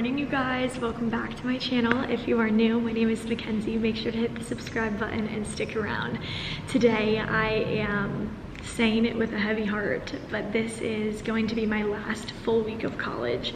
morning you guys. Welcome back to my channel. If you are new my name is McKenzie. Make sure to hit the subscribe button and stick around. Today I am saying it with a heavy heart but this is going to be my last full week of college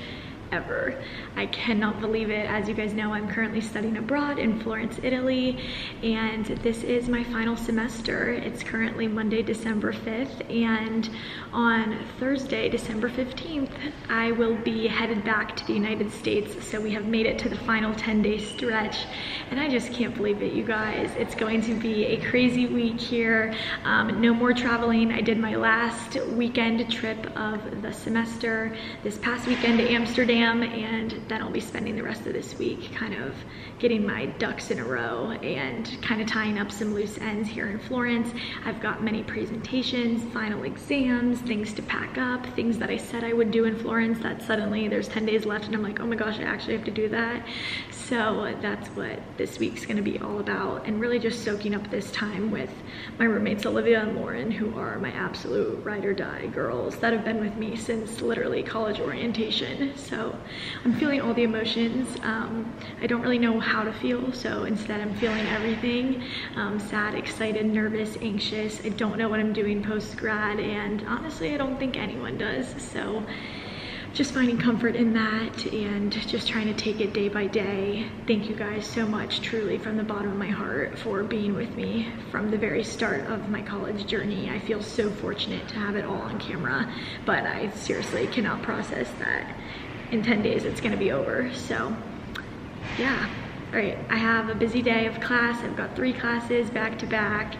ever. I cannot believe it. As you guys know, I'm currently studying abroad in Florence, Italy, and this is my final semester. It's currently Monday, December 5th, and on Thursday, December 15th, I will be headed back to the United States. So we have made it to the final 10-day stretch, and I just can't believe it, you guys. It's going to be a crazy week here. Um, no more traveling. I did my last weekend trip of the semester this past weekend to Amsterdam and then I'll be spending the rest of this week kind of getting my ducks in a row and kind of tying up some loose ends here in Florence. I've got many presentations, final exams, things to pack up, things that I said I would do in Florence that suddenly there's 10 days left and I'm like, oh my gosh, I actually have to do that. So that's what this week's gonna be all about and really just soaking up this time with my roommates Olivia and Lauren who are my absolute ride or die girls that have been with me since literally college orientation. So I'm feeling all the emotions. Um, I don't really know how to feel, so instead I'm feeling everything. Um, sad, excited, nervous, anxious. I don't know what I'm doing post-grad, and honestly, I don't think anyone does. So just finding comfort in that and just trying to take it day by day. Thank you guys so much, truly, from the bottom of my heart for being with me from the very start of my college journey. I feel so fortunate to have it all on camera, but I seriously cannot process that in 10 days it's gonna be over. So yeah, all right, I have a busy day of class. I've got three classes back to back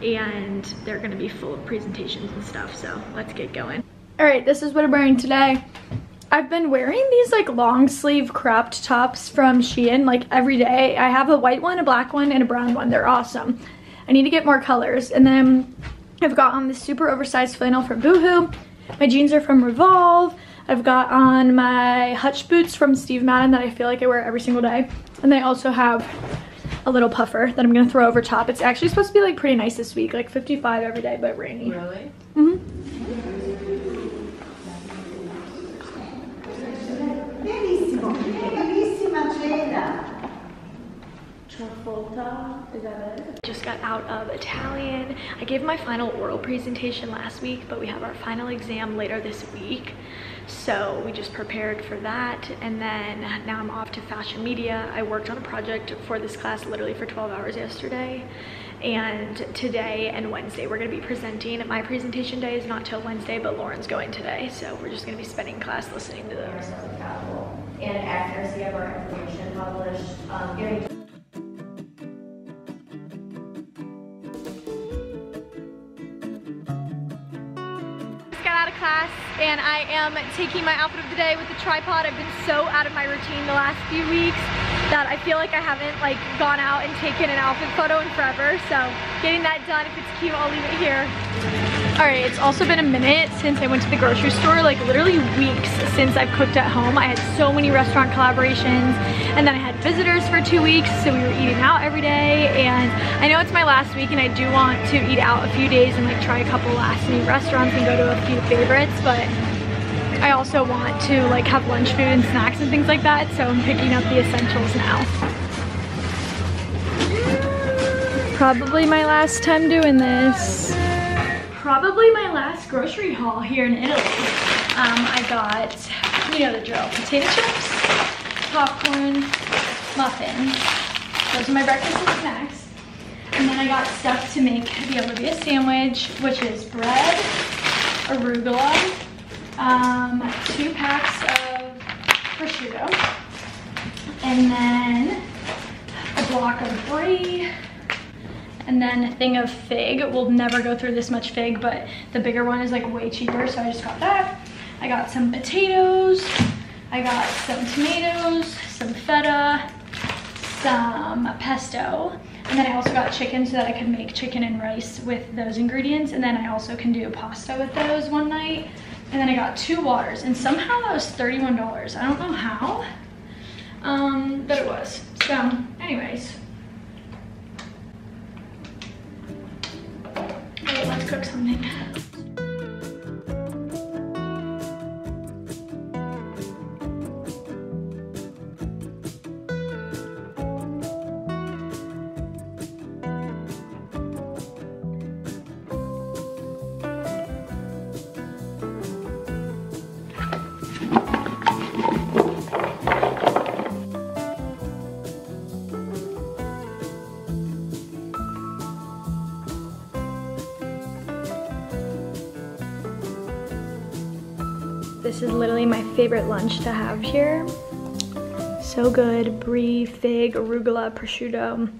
and they're gonna be full of presentations and stuff. So let's get going. All right, this is what I'm wearing today. I've been wearing these like long sleeve cropped tops from Shein like every day. I have a white one, a black one, and a brown one. They're awesome. I need to get more colors. And then I've got on this super oversized flannel from Boohoo. My jeans are from Revolve. I've got on my Hutch boots from Steve Madden that I feel like I wear every single day. And they also have a little puffer that I'm gonna throw over top. It's actually supposed to be like pretty nice this week, like 55 every day, but rainy. Really? Mm Travolta, is that it? Just got out of Italian. I gave my final oral presentation last week, but we have our final exam later this week. So we just prepared for that. And then now I'm off to fashion media. I worked on a project for this class literally for 12 hours yesterday. And today and Wednesday, we're gonna be presenting. My presentation day is not till Wednesday, but Lauren's going today. So we're just gonna be spending class listening to those. And accuracy of our information published, um, out of class and I am taking my outfit of the day with the tripod. I've been so out of my routine the last few weeks that I feel like I haven't like gone out and taken an outfit photo in forever. So getting that done, if it's cute, I'll leave it here. All right, it's also been a minute since I went to the grocery store, like literally weeks since I've cooked at home. I had so many restaurant collaborations and then I had visitors for two weeks, so we were eating out every day. And I know it's my last week and I do want to eat out a few days and like try a couple last minute restaurants and go to a few favorites, but I also want to like have lunch food and snacks and things like that, so I'm picking up the essentials now. Probably my last time doing this. Probably my last grocery haul here in Italy. Um, I got, you know the drill, potato chips, popcorn, muffins. Those are my breakfast and snacks. And then I got stuff to make the Olivia sandwich, which is bread, arugula, um, two packs of prosciutto, and then a block of brie, and then a thing of fig. We'll never go through this much fig, but the bigger one is like way cheaper, so I just got that. I got some potatoes, I got some tomatoes, some feta, some pesto, and then I also got chicken so that I could make chicken and rice with those ingredients, and then I also can do a pasta with those one night. And then I got two waters, and somehow that was $31. I don't know how, um, but it was. So, anyways, let's cook something. Favorite lunch to have here. So good, brie, fig, arugula, prosciutto,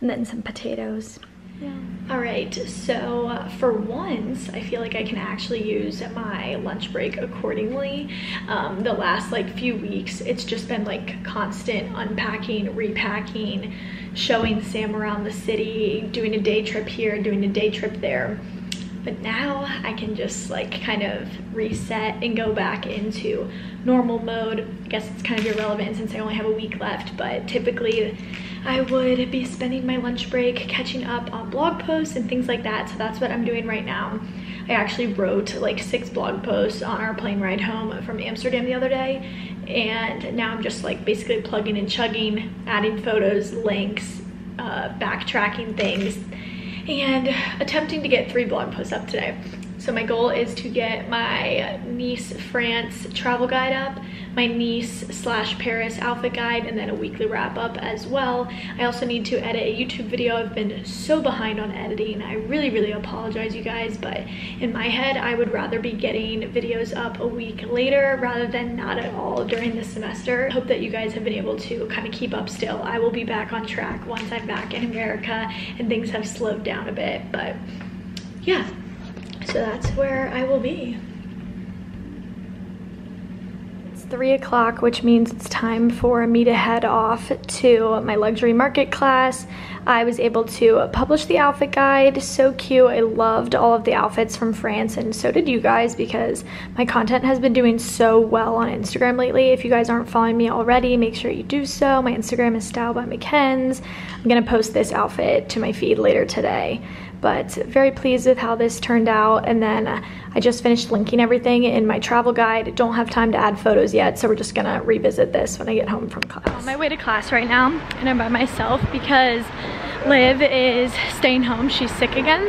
and then some potatoes. Yeah. All right, so uh, for once, I feel like I can actually use my lunch break accordingly. Um, the last like few weeks, it's just been like constant unpacking, repacking, showing Sam around the city, doing a day trip here, doing a day trip there. But now I can just like kind of reset and go back into normal mode. I guess it's kind of irrelevant since I only have a week left, but typically I would be spending my lunch break catching up on blog posts and things like that. So that's what I'm doing right now. I actually wrote like six blog posts on our plane ride home from Amsterdam the other day. And now I'm just like basically plugging and chugging, adding photos, links, uh, backtracking things, and attempting to get three blog posts up today. So my goal is to get my Nice, France travel guide up, my Nice slash Paris outfit guide, and then a weekly wrap up as well. I also need to edit a YouTube video. I've been so behind on editing. I really, really apologize you guys, but in my head, I would rather be getting videos up a week later rather than not at all during the semester. Hope that you guys have been able to kind of keep up still. I will be back on track once I'm back in America and things have slowed down a bit, but yeah, so that's where I will be. It's three o'clock, which means it's time for me to head off to my luxury market class. I was able to publish the outfit guide. So cute. I loved all of the outfits from France and so did you guys because my content has been doing so well on Instagram lately. If you guys aren't following me already, make sure you do so. My Instagram is style by McKenz. I'm gonna post this outfit to my feed later today but very pleased with how this turned out. And then uh, I just finished linking everything in my travel guide. Don't have time to add photos yet, so we're just gonna revisit this when I get home from class. I'm on my way to class right now, and I'm by myself because Liv is staying home. She's sick again.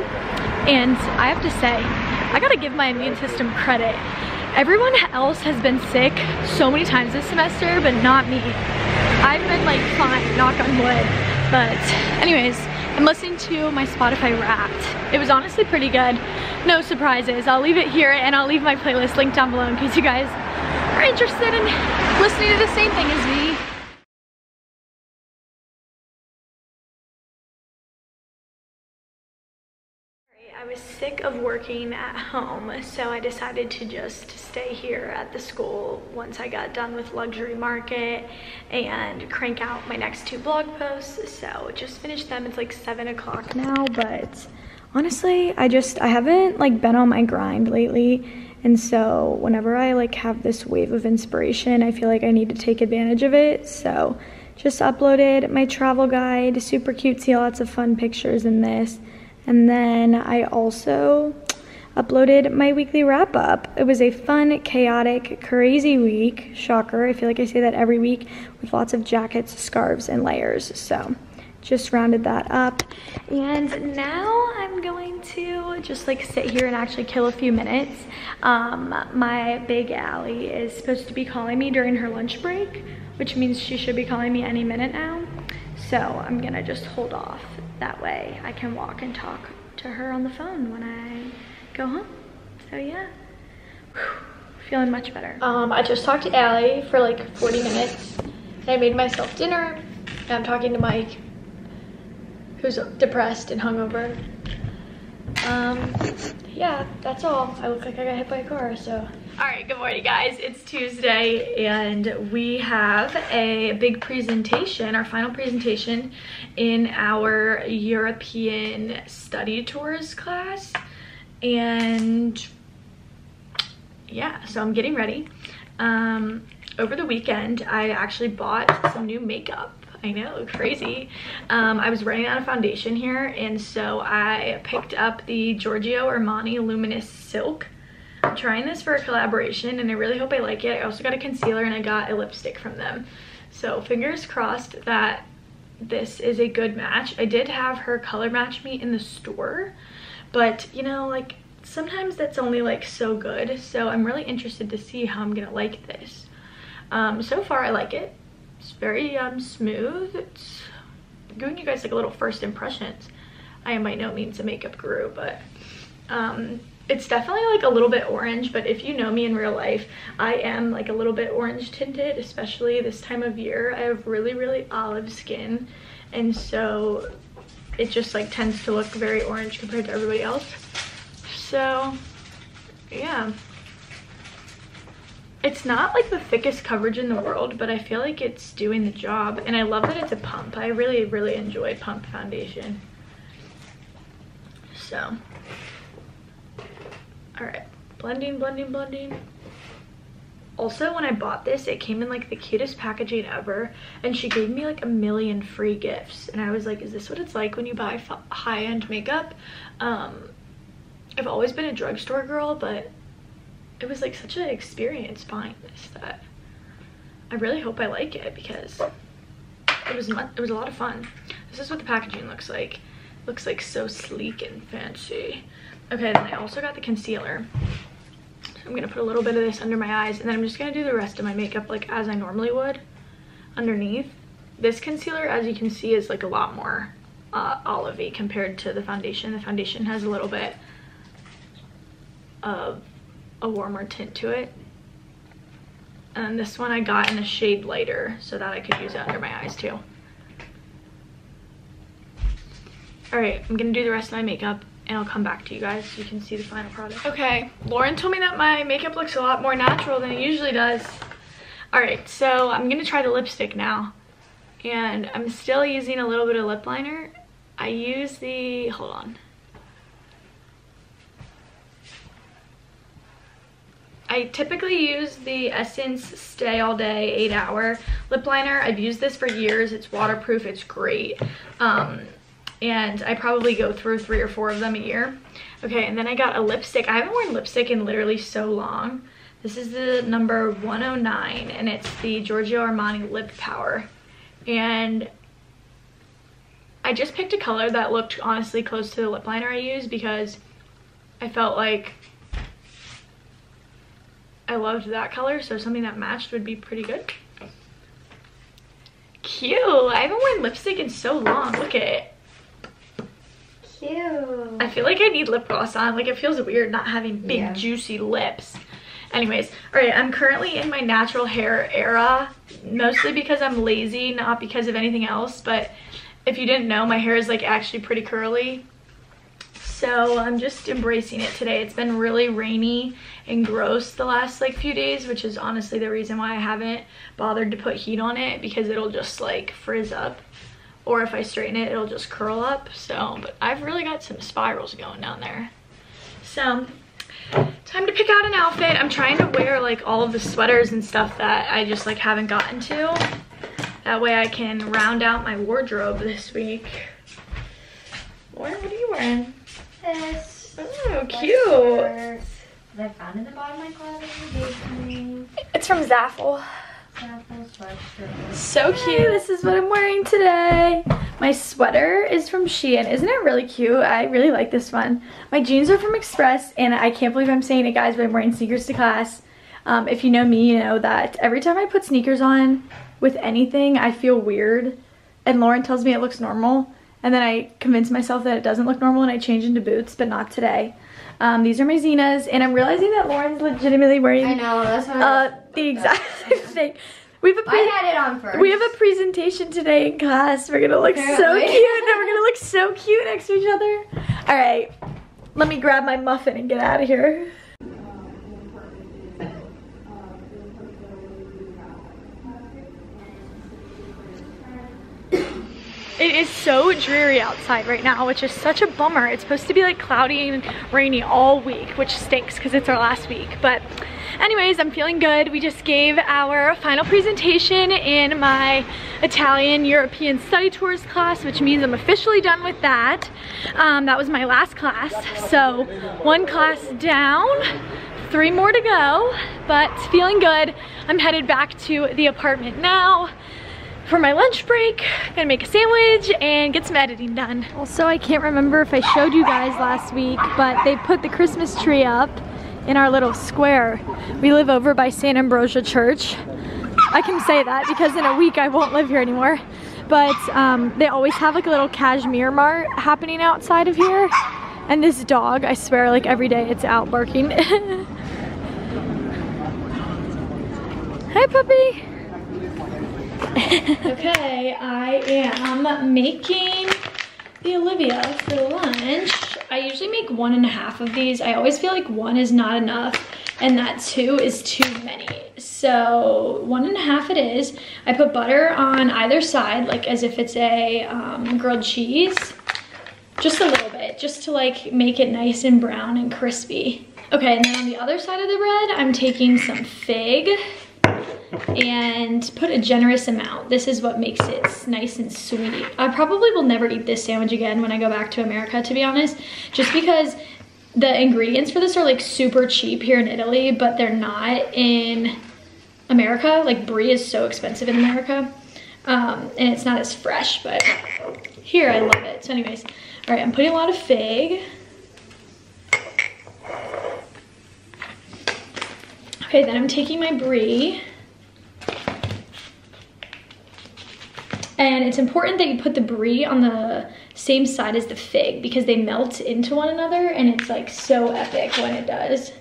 And I have to say, I gotta give my immune system credit. Everyone else has been sick so many times this semester, but not me. I've been like fine, knock on wood. But anyways, I'm listening to my Spotify Wrapped. It was honestly pretty good. No surprises. I'll leave it here and I'll leave my playlist linked down below in case you guys are interested in listening to the same thing as me. I was sick of working at home, so I decided to just stay here at the school once I got done with Luxury Market and crank out my next two blog posts. So just finished them. It's like 7 o'clock now, but honestly, I just, I haven't like been on my grind lately. And so whenever I like have this wave of inspiration, I feel like I need to take advantage of it. So just uploaded my travel guide, super cute. cutesy, lots of fun pictures in this. And then I also uploaded my weekly wrap up. It was a fun, chaotic, crazy week. Shocker. I feel like I say that every week with lots of jackets, scarves, and layers. So just rounded that up. And now I'm going to just like sit here and actually kill a few minutes. Um, my big Allie is supposed to be calling me during her lunch break, which means she should be calling me any minute now. So I'm gonna just hold off. That way I can walk and talk to her on the phone when I go home. So yeah, Whew. feeling much better. Um, I just talked to Allie for like 40 minutes. I made myself dinner. I'm talking to Mike, who's depressed and hungover. Um, yeah, that's all. I look like I got hit by a car, so. All right, good morning guys. It's Tuesday and we have a big presentation, our final presentation in our European study tours class. And yeah, so I'm getting ready. Um, over the weekend, I actually bought some new makeup I know, crazy. Um, I was running out of foundation here, and so I picked up the Giorgio Armani Luminous Silk. Trying this for a collaboration, and I really hope I like it. I also got a concealer, and I got a lipstick from them. So fingers crossed that this is a good match. I did have her color match me in the store, but you know, like sometimes that's only like so good. So I'm really interested to see how I'm gonna like this. Um, so far I like it. It's very um, smooth. It's giving you guys like a little first impressions. I am by no means a makeup guru, but um, it's definitely like a little bit orange, but if you know me in real life, I am like a little bit orange tinted, especially this time of year. I have really, really olive skin. And so it just like tends to look very orange compared to everybody else. So yeah. It's not like the thickest coverage in the world, but I feel like it's doing the job. And I love that it's a pump. I really, really enjoy pump foundation. So all right, blending, blending, blending. Also, when I bought this, it came in like the cutest packaging ever. And she gave me like a million free gifts. And I was like, is this what it's like when you buy high-end makeup? Um, I've always been a drugstore girl, but it was like such an experience buying this that I really hope I like it because it was it was a lot of fun. This is what the packaging looks like. Looks like so sleek and fancy. Okay, then I also got the concealer. So I'm gonna put a little bit of this under my eyes and then I'm just gonna do the rest of my makeup like as I normally would underneath. This concealer, as you can see, is like a lot more uh, olivey compared to the foundation. The foundation has a little bit of a warmer tint to it. And this one I got in a shade lighter so that I could use it under my eyes too. All right, I'm gonna do the rest of my makeup and I'll come back to you guys so you can see the final product. Okay, Lauren told me that my makeup looks a lot more natural than it usually does. All right, so I'm gonna try the lipstick now. And I'm still using a little bit of lip liner. I use the, hold on. I typically use the Essence Stay All Day 8 Hour lip liner. I've used this for years. It's waterproof. It's great. Um, and I probably go through three or four of them a year. Okay, and then I got a lipstick. I haven't worn lipstick in literally so long. This is the number 109, and it's the Giorgio Armani Lip Power. And I just picked a color that looked honestly close to the lip liner I use because I felt like I loved that color, so something that matched would be pretty good. Cute. I haven't worn lipstick in so long. Look at it. I feel like I need lip gloss on. Like it feels weird not having big yeah. juicy lips. Anyways, all right, I'm currently in my natural hair era, mostly because I'm lazy, not because of anything else. But if you didn't know, my hair is like actually pretty curly. So I'm just embracing it today. It's been really rainy and gross the last like few days, which is honestly the reason why I haven't bothered to put heat on it because it'll just like frizz up or if I straighten it, it'll just curl up. So, but I've really got some spirals going down there. So, time to pick out an outfit. I'm trying to wear like all of the sweaters and stuff that I just like haven't gotten to. That way I can round out my wardrobe this week. Lauren, what are you wearing? This. Oh, cute. That I found in the bottom of my closet. It's from Zaful. So cute. This is what I'm wearing today. My sweater is from Shein. Isn't it really cute? I really like this one. My jeans are from Express, and I can't believe I'm saying it, guys, but I'm wearing sneakers to class. Um, if you know me, you know that every time I put sneakers on with anything, I feel weird. And Lauren tells me it looks normal. And then I convince myself that it doesn't look normal and I change into boots, but not today. Um, these are my Zenas, and I'm realizing that Lauren's legitimately wearing I know, that's what uh, the exact same thing. We have a I had it on first. We have a presentation today in class. We're gonna look Apparently. so cute, and we're gonna look so cute next to each other. All right, let me grab my muffin and get out of here. It is so dreary outside right now, which is such a bummer. It's supposed to be like cloudy and rainy all week, which stinks because it's our last week. But anyways, I'm feeling good. We just gave our final presentation in my Italian European Study Tours class, which means I'm officially done with that. Um, that was my last class. So one class down, three more to go, but feeling good. I'm headed back to the apartment now for my lunch break. Gonna make a sandwich and get some editing done. Also, I can't remember if I showed you guys last week, but they put the Christmas tree up in our little square. We live over by Sant'Ambrogio Church. I can say that because in a week I won't live here anymore. But um, they always have like a little cashmere mart happening outside of here. And this dog, I swear, like every day it's out barking. Hi, puppy. okay, I am making the Olivia for lunch. I usually make one and a half of these. I always feel like one is not enough and that two is too many. So one and a half it is. I put butter on either side, like as if it's a um, grilled cheese. Just a little bit, just to like make it nice and brown and crispy. Okay, and then on the other side of the bread, I'm taking some fig and put a generous amount. This is what makes it nice and sweet. I probably will never eat this sandwich again when I go back to America, to be honest, just because the ingredients for this are like super cheap here in Italy, but they're not in America. Like brie is so expensive in America. Um, and it's not as fresh, but here I love it. So anyways, all right, I'm putting a lot of fig. Okay, then I'm taking my brie. And it's important that you put the brie on the same side as the fig because they melt into one another and it's like so epic when it does.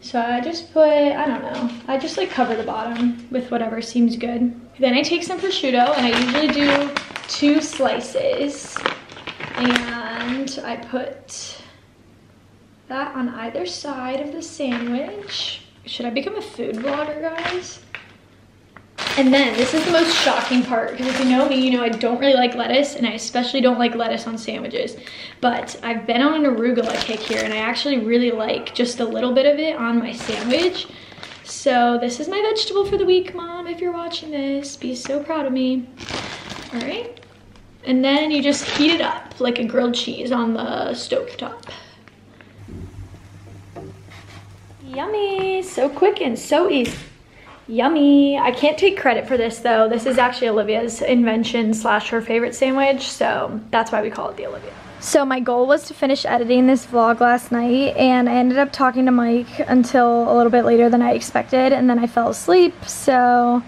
So I just put, I don't know, I just like cover the bottom with whatever seems good. Then I take some prosciutto and I usually do two slices and I put that on either side of the sandwich. Should I become a food blogger, guys? And then this is the most shocking part because if you know me, you know I don't really like lettuce and I especially don't like lettuce on sandwiches. But I've been on an arugula kick here and I actually really like just a little bit of it on my sandwich. So this is my vegetable for the week, mom, if you're watching this. Be so proud of me. All right. And then you just heat it up like a grilled cheese on the stove top. Yummy, so quick and so easy. Yummy. I can't take credit for this though. This is actually Olivia's invention slash her favorite sandwich. So that's why we call it the Olivia. So my goal was to finish editing this vlog last night and I ended up talking to Mike until a little bit later than I expected and then I fell asleep. So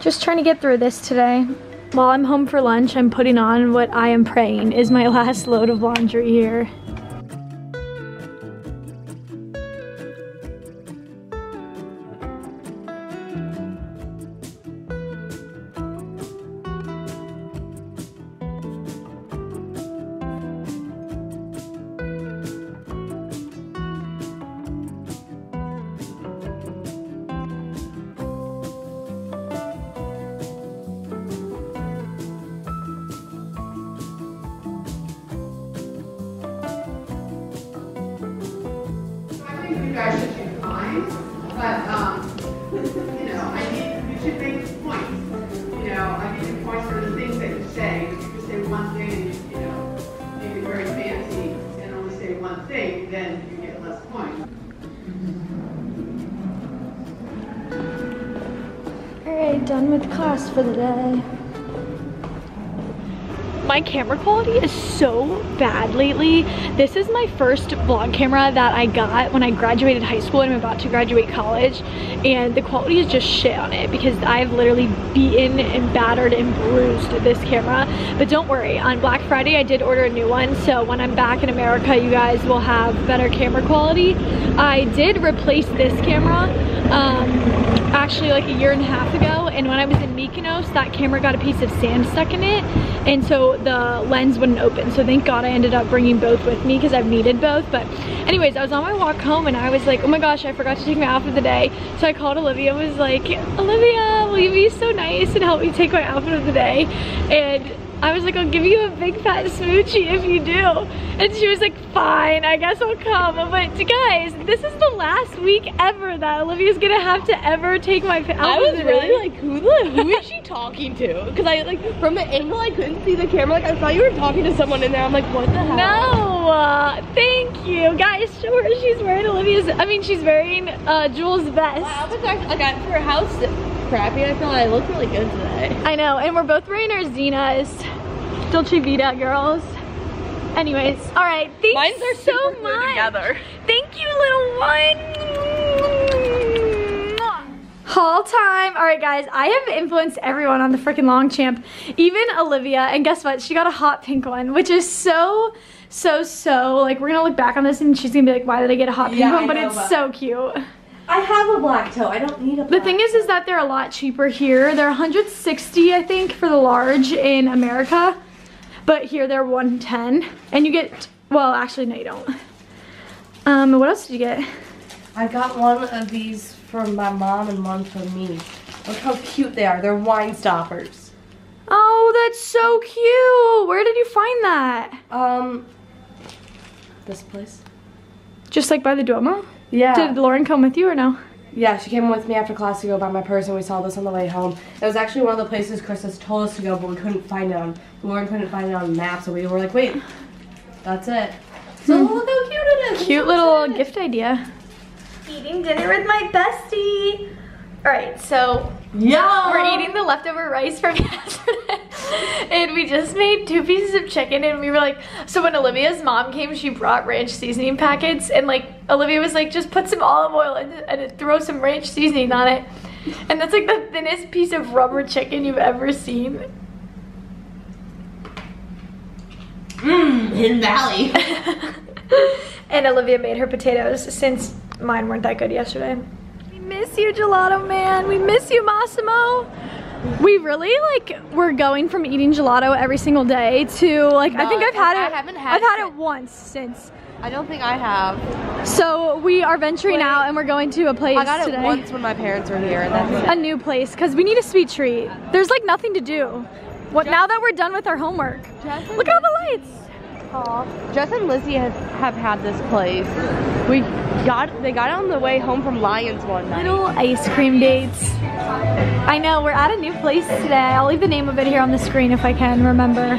just trying to get through this today. While I'm home for lunch, I'm putting on what I am praying is my last load of laundry here. Class for the day. My camera quality is so bad lately. This is my first vlog camera that I got when I graduated high school and I'm about to graduate college. And the quality is just shit on it because I've literally beaten and battered and bruised this camera. But don't worry, on Black Friday I did order a new one. So when I'm back in America, you guys will have better camera quality. I did replace this camera um, actually like a year and a half ago and when I was in Mykonos that camera got a piece of sand stuck in it and so the lens wouldn't open. So thank god I ended up bringing both with me because I've needed both. But anyways I was on my walk home and I was like oh my gosh I forgot to take my outfit of the day. So I called Olivia and was like Olivia will you be so nice and help me take my outfit of the day? And I was like, I'll give you a big fat smoochie if you do. And she was like, fine, I guess I'll come. But guys, this is the last week ever that Olivia's gonna have to ever take my I was really like, who the who is she talking to? Because I like from the angle I couldn't see the camera. Like I thought you were talking to someone in there. I'm like, what the hell? No, uh, thank you. Guys, show her she's wearing Olivia's, I mean, she's wearing uh, Jules' vest. My outfits are like I, for a house crappy. I feel like I look really good today. I know, and we're both wearing our Zenas. Dolce Vita girls. Anyways, all right, thanks Mines are so much. together. Thank you, little one. Haul time. All right, guys, I have influenced everyone on the freaking Longchamp, even Olivia. And guess what? She got a hot pink one, which is so so so like we're gonna look back on this and she's gonna be like, why did I get a hot pink Yeah, one? But know, it's but- so cute. I have a black toe. I don't need a The thing is, is that they're a lot cheaper here. They're 160, I think, for the large in America, but here they're 110, and you get. Well, actually, no, you don't. Um, what else did you get? I got one of these from my mom and one for me. Look how cute they are. They're wine stoppers. Oh, that's so cute. Where did you find that? Um, this place. Just like by the Duomo? Yeah. Did Lauren come with you or no? Yeah, she came with me after class to go buy my purse, and we saw this on the way home. It was actually one of the places Chris has told us to go, but we couldn't find it on. Lauren couldn't find it on maps, so we were like, wait, that's it. So hmm. look how cute it is. Cute so little excited. gift idea. Eating dinner with my bestie. All right, so Yeah. we're eating the leftover rice from yesterday. and we just made two pieces of chicken and we were like, so when Olivia's mom came, she brought ranch seasoning packets and like Olivia was like, just put some olive oil in and throw some ranch seasoning on it. And that's like the thinnest piece of rubber chicken you've ever seen. Mmm, Hidden Valley. and Olivia made her potatoes since mine weren't that good yesterday. We miss you, Gelato Man. We miss you, Massimo. We really like we're going from eating gelato every single day to like I think I've had I it. haven't had I've had it it once since. I don't think I have. So we are venturing Wait. out and we're going to a place I got it today. once when my parents were here, and that's A new place because we need a sweet treat. There's like nothing to do. What now that we're done with our homework? Look at all the lights. Jess and Lizzie have, have had this place. We got they got it on the way home from Lions one night. Little ice cream dates. I know, we're at a new place today. I'll leave the name of it here on the screen if I can remember.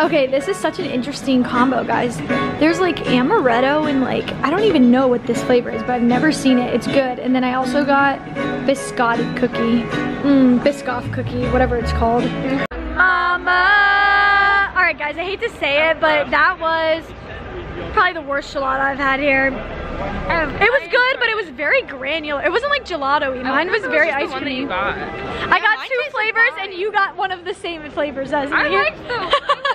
Okay, this is such an interesting combo, guys. There's like amaretto and like, I don't even know what this flavor is, but I've never seen it. It's good. And then I also got biscotti cookie. Mmm, Biscoff cookie, whatever it's called. Mama! All right, guys, I hate to say it, but that was probably the worst gelato I've had here. Um, it was good, but it was very granular. It wasn't like gelato-y. Mine was very ice cream. got. I got two flavors, and you got one of the same flavors as me. I liked them.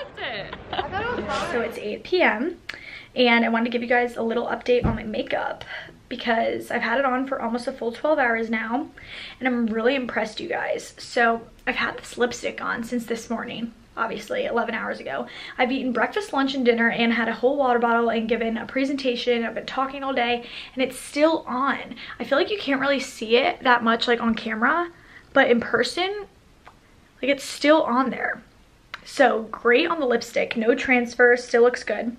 So it's 8 p.m. and I wanted to give you guys a little update on my makeup because I've had it on for almost a full 12 hours now and I'm really impressed you guys. So I've had this lipstick on since this morning obviously 11 hours ago. I've eaten breakfast, lunch, and dinner and had a whole water bottle and given a presentation. I've been talking all day and it's still on. I feel like you can't really see it that much like on camera, but in person, like it's still on there. So great on the lipstick, no transfer, still looks good.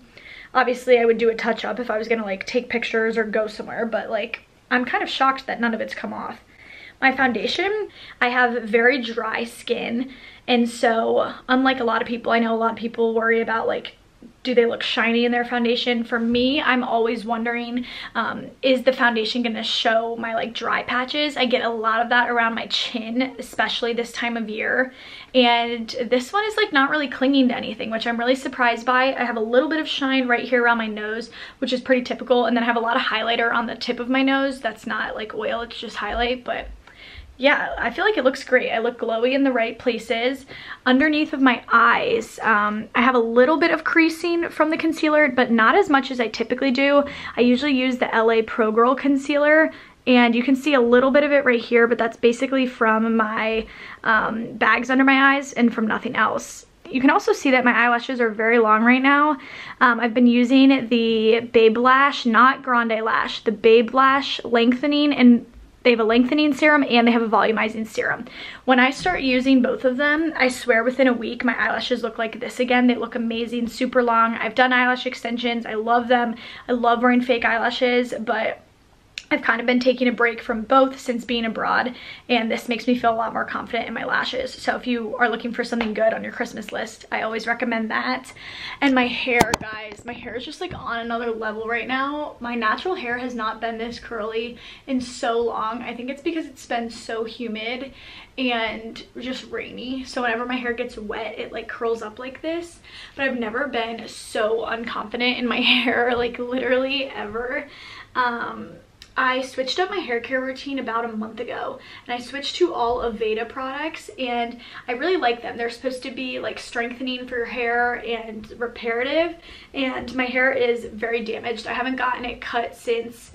Obviously I would do a touch up if I was gonna like take pictures or go somewhere, but like I'm kind of shocked that none of it's come off. My foundation, I have very dry skin and so unlike a lot of people, I know a lot of people worry about like do they look shiny in their foundation? For me, I'm always wondering, um, is the foundation gonna show my like dry patches? I get a lot of that around my chin, especially this time of year. And this one is like not really clinging to anything, which I'm really surprised by. I have a little bit of shine right here around my nose, which is pretty typical. And then I have a lot of highlighter on the tip of my nose. That's not like oil, it's just highlight, but yeah, I feel like it looks great. I look glowy in the right places. Underneath of my eyes, um, I have a little bit of creasing from the concealer, but not as much as I typically do. I usually use the LA Pro Girl concealer and you can see a little bit of it right here, but that's basically from my um, bags under my eyes and from nothing else. You can also see that my eyelashes are very long right now. Um, I've been using the Babe Lash, not Grande Lash, the Babe Lash lengthening and they have a lengthening serum and they have a volumizing serum. When I start using both of them, I swear within a week my eyelashes look like this again. They look amazing, super long. I've done eyelash extensions. I love them. I love wearing fake eyelashes, but I've kind of been taking a break from both since being abroad and this makes me feel a lot more confident in my lashes. So if you are looking for something good on your Christmas list, I always recommend that. And my hair, guys, my hair is just like on another level right now. My natural hair has not been this curly in so long. I think it's because it's been so humid and just rainy. So whenever my hair gets wet, it like curls up like this. But I've never been so unconfident in my hair, like literally ever. Um, I switched up my hair care routine about a month ago and I switched to all Aveda products and I really like them. They're supposed to be like strengthening for your hair and reparative and my hair is very damaged. I haven't gotten it cut since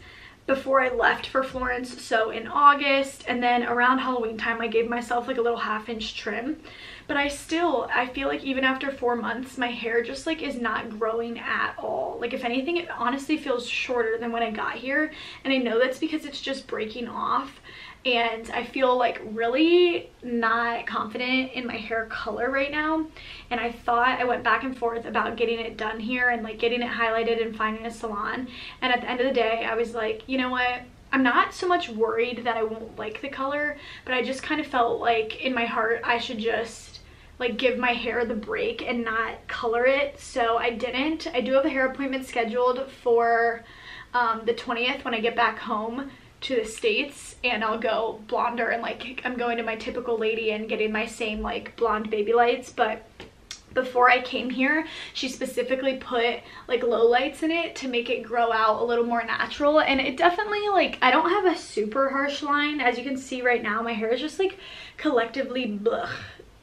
before I left for Florence so in August and then around Halloween time I gave myself like a little half inch trim but I still I feel like even after four months my hair just like is not growing at all. Like if anything it honestly feels shorter than when I got here and I know that's because it's just breaking off and I feel like really not confident in my hair color right now and I thought I went back and forth about getting it done here and like getting it highlighted and finding a salon and at the end of the day I was like you know what? I'm not so much worried that I won't like the color but I just kind of felt like in my heart I should just like give my hair the break and not color it so I didn't I do have a hair appointment scheduled for um, the 20th when I get back home to the States and I'll go blonder and like I'm going to my typical lady and getting my same like blonde baby lights but before I came here, she specifically put like low lights in it to make it grow out a little more natural. And it definitely like, I don't have a super harsh line. As you can see right now, my hair is just like collectively blah,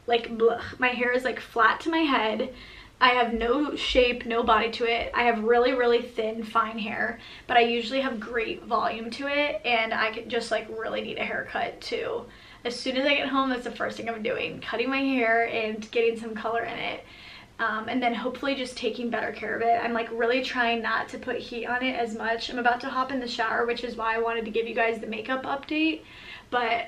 like blah. My hair is like flat to my head. I have no shape, no body to it. I have really, really thin, fine hair, but I usually have great volume to it and I could just like really need a haircut too. As soon as I get home, that's the first thing I'm doing, cutting my hair and getting some color in it. Um, and then hopefully just taking better care of it. I'm like really trying not to put heat on it as much. I'm about to hop in the shower, which is why I wanted to give you guys the makeup update. But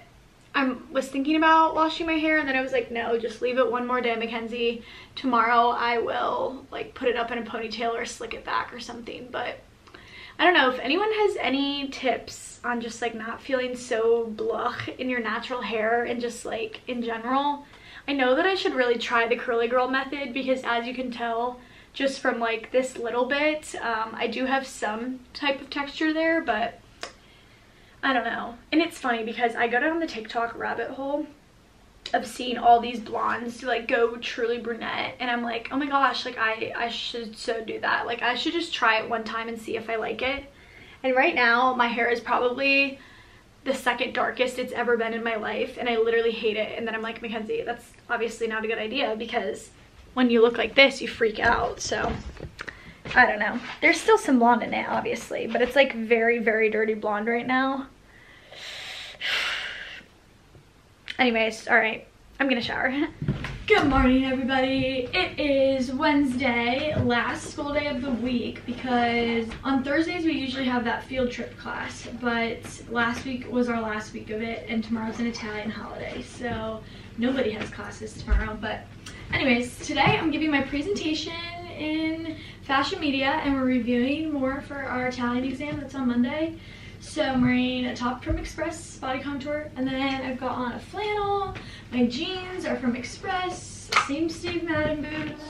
I was thinking about washing my hair and then I was like, no, just leave it one more day, McKenzie. Tomorrow I will like put it up in a ponytail or slick it back or something. But I don't know if anyone has any tips on just like not feeling so blah in your natural hair and just like in general. I know that I should really try the curly girl method because as you can tell just from like this little bit, um, I do have some type of texture there, but I don't know. And it's funny because I go down the TikTok rabbit hole of seeing all these blondes to like go truly brunette and I'm like, oh my gosh, like I, I should so do that. Like I should just try it one time and see if I like it. And right now my hair is probably the second darkest it's ever been in my life and I literally hate it. And then I'm like, McKenzie, that's obviously not a good idea because when you look like this, you freak out. So I don't know. There's still some blonde in it, obviously, but it's like very, very dirty blonde right now. Anyways, all right, I'm gonna shower. Good morning, everybody. It is Wednesday, last school day of the week, because on Thursdays we usually have that field trip class, but last week was our last week of it, and tomorrow's an Italian holiday, so nobody has classes tomorrow, but anyways, today I'm giving my presentation in fashion media, and we're reviewing more for our Italian exam that's on Monday. So I'm wearing a top from Express body contour and then I've got on a flannel. My jeans are from Express, same Steve Madden boots.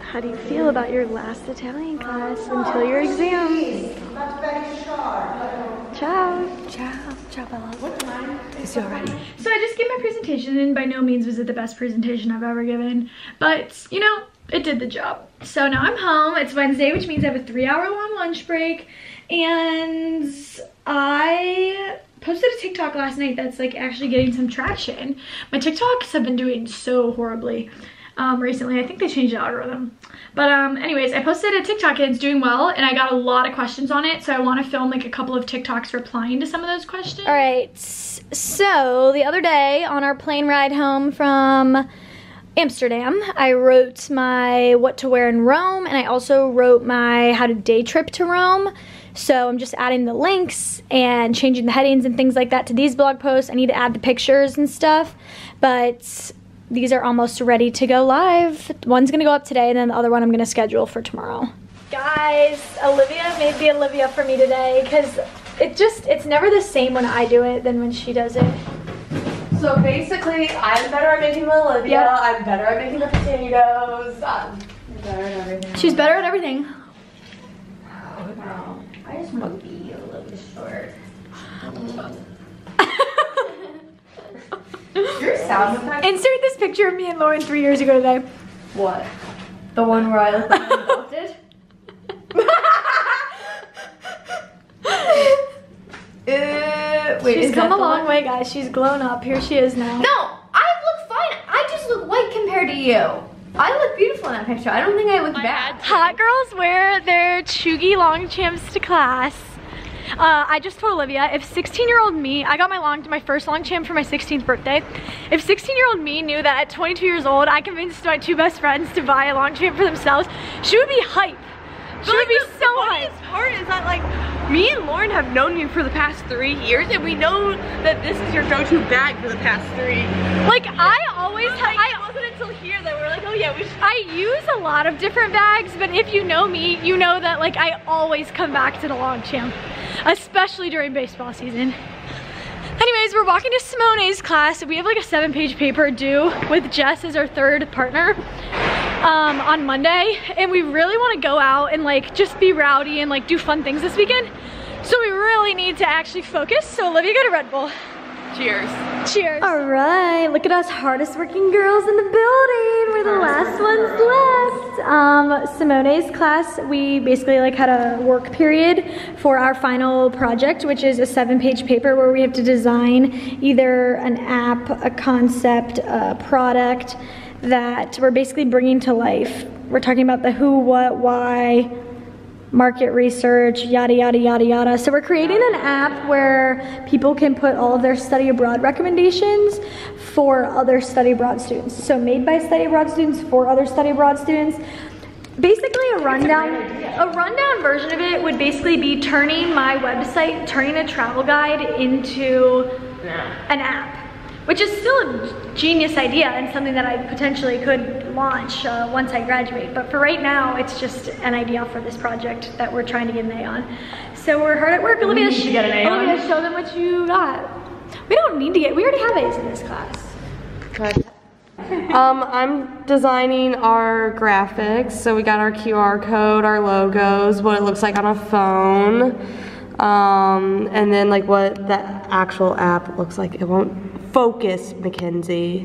How do you feel about your last Italian class until your exam? Not very sharp. Ciao. Ciao. Ciao, Bella. What is it already? So I just gave my presentation and by no means was it the best presentation I've ever given. But, you know, it did the job. So now I'm home. It's Wednesday, which means I have a three hour long lunch break. And I posted a TikTok last night that's like actually getting some traction. My TikToks have been doing so horribly um, recently. I think they changed the algorithm. But um, anyways, I posted a TikTok and it's doing well and I got a lot of questions on it. So I want to film like a couple of TikToks replying to some of those questions. All right, so the other day on our plane ride home from Amsterdam, I wrote my what to wear in Rome and I also wrote my how to day trip to Rome. So I'm just adding the links and changing the headings and things like that to these blog posts. I need to add the pictures and stuff, but these are almost ready to go live. One's gonna go up today and then the other one I'm gonna schedule for tomorrow. Guys, Olivia made the Olivia for me today because it just, it's never the same when I do it than when she does it. So basically, I'm better at making the Olivia. Yep. I'm better at making the potatoes. I'm better at everything. She's better at everything. I just want to be a little bit short. Your sound effects. Insert this picture of me and Lauren three years ago today. What? The one where I look like I'm adopted? Uh, wait, She's come a long one? way, guys. She's grown up. Here she is now. No, I look fine. I just look white compared to you. I look beautiful in that picture. I don't think I look bad. Hot girls wear their chuggy Longchamps to class. Uh, I just told Olivia, if 16 year old me, I got my long, my first Longchamp for my 16th birthday. If 16 year old me knew that at 22 years old, I convinced my two best friends to buy a Longchamp for themselves, she would be hype. She would be so hype. funniest part is that like me and Lauren have known you for the past three years and we know that this is your go-to bag for the past three. Like I always, Like, I it wasn't until here that like, yeah, we should. I use a lot of different bags, but if you know me, you know that like I always come back to the Longchamp, especially during baseball season. Anyways, we're walking to Simone's class. We have like a seven page paper due with Jess as our third partner um, on Monday. And we really wanna go out and like just be rowdy and like do fun things this weekend. So we really need to actually focus. So Olivia got a Red Bull. Cheers. Cheers. All right, look at us hardest working girls in the building. We're the last ones left. Um, Simone's class, we basically like had a work period for our final project, which is a seven page paper where we have to design either an app, a concept, a product that we're basically bringing to life. We're talking about the who, what, why, market research, yada, yada, yada, yada. So we're creating an app where people can put all of their study abroad recommendations for other study abroad students. So made by study abroad students for other study abroad students. Basically a rundown, a rundown version of it would basically be turning my website, turning a travel guide into an app, which is still a genius idea and something that I potentially could launch uh, once I graduate. But for right now, it's just an idea for this project that we're trying to get an A on. So we're hard at work. Olivia, sh- get an A on. Olivia, show them what you got. We don't need to get, we already have A's in this class. Um, I'm designing our graphics. So we got our QR code, our logos, what it looks like on a phone, um, and then like what the actual app looks like. It won't focus, McKenzie.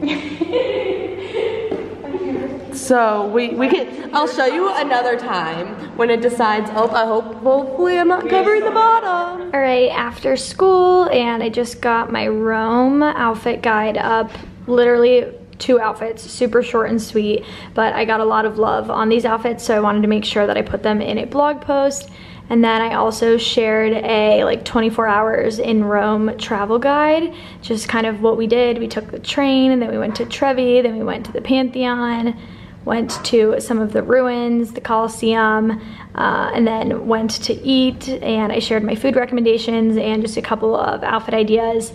so we we can. I'll show you another time when it decides. Oh, I hope hopefully I'm not covering the bottom. All right, after school, and I just got my Rome outfit guide up. Literally two outfits, super short and sweet, but I got a lot of love on these outfits, so I wanted to make sure that I put them in a blog post. And then I also shared a like 24 hours in Rome travel guide, just kind of what we did. We took the train and then we went to Trevi, then we went to the Pantheon, went to some of the ruins, the Colosseum, uh, and then went to eat. And I shared my food recommendations and just a couple of outfit ideas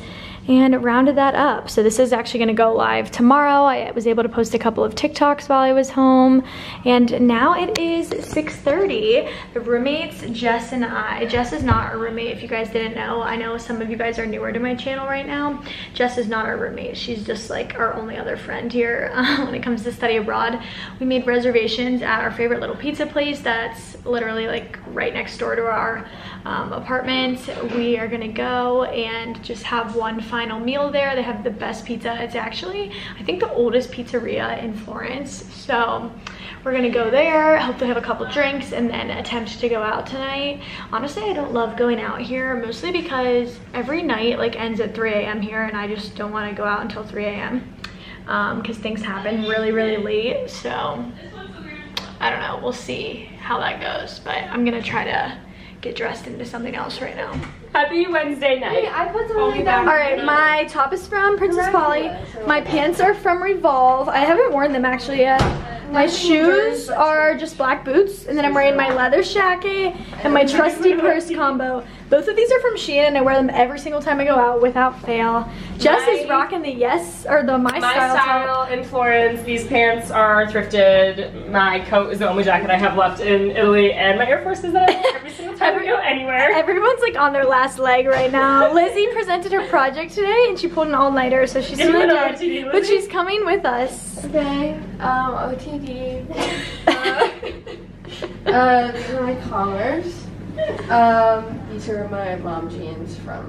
and rounded that up. So this is actually gonna go live tomorrow. I was able to post a couple of TikToks while I was home. And now it is 6.30. The roommates, Jess and I, Jess is not our roommate if you guys didn't know. I know some of you guys are newer to my channel right now. Jess is not our roommate. She's just like our only other friend here when it comes to study abroad. We made reservations at our favorite little pizza place that's literally like right next door to our um, apartment. We are gonna go and just have one final meal there. They have the best pizza. It's actually, I think the oldest pizzeria in Florence. So we're gonna go there, hopefully have a couple drinks and then attempt to go out tonight. Honestly, I don't love going out here, mostly because every night like ends at 3 a.m. here and I just don't wanna go out until 3 a.m. because um, things happen really, really late. So I don't know, we'll see how that goes, but I'm gonna try to get dressed into something else right now. Happy Wednesday night. I put something down. All right, my top is from Princess Polly. My pants are from Revolve. I haven't worn them actually yet. My shoes are just black boots, and then I'm wearing my leather jacket and my trusty purse combo. Both of these are from Shein, and I wear them every single time I go out without fail. Jess is rocking the Yes or the My, My Style, top. style in Florence. These pants are thrifted. My coat is the only jacket I have left in Italy, and my Air Forces that I wear every single time I go anywhere. Everyone's like on their last leg right now. Lizzie presented her project today, and she pulled an all-nighter, so she's really put an dead. But she's coming with us. Okay, um, OTD. Uh, uh, these are my collars. Um, these are my mom jeans from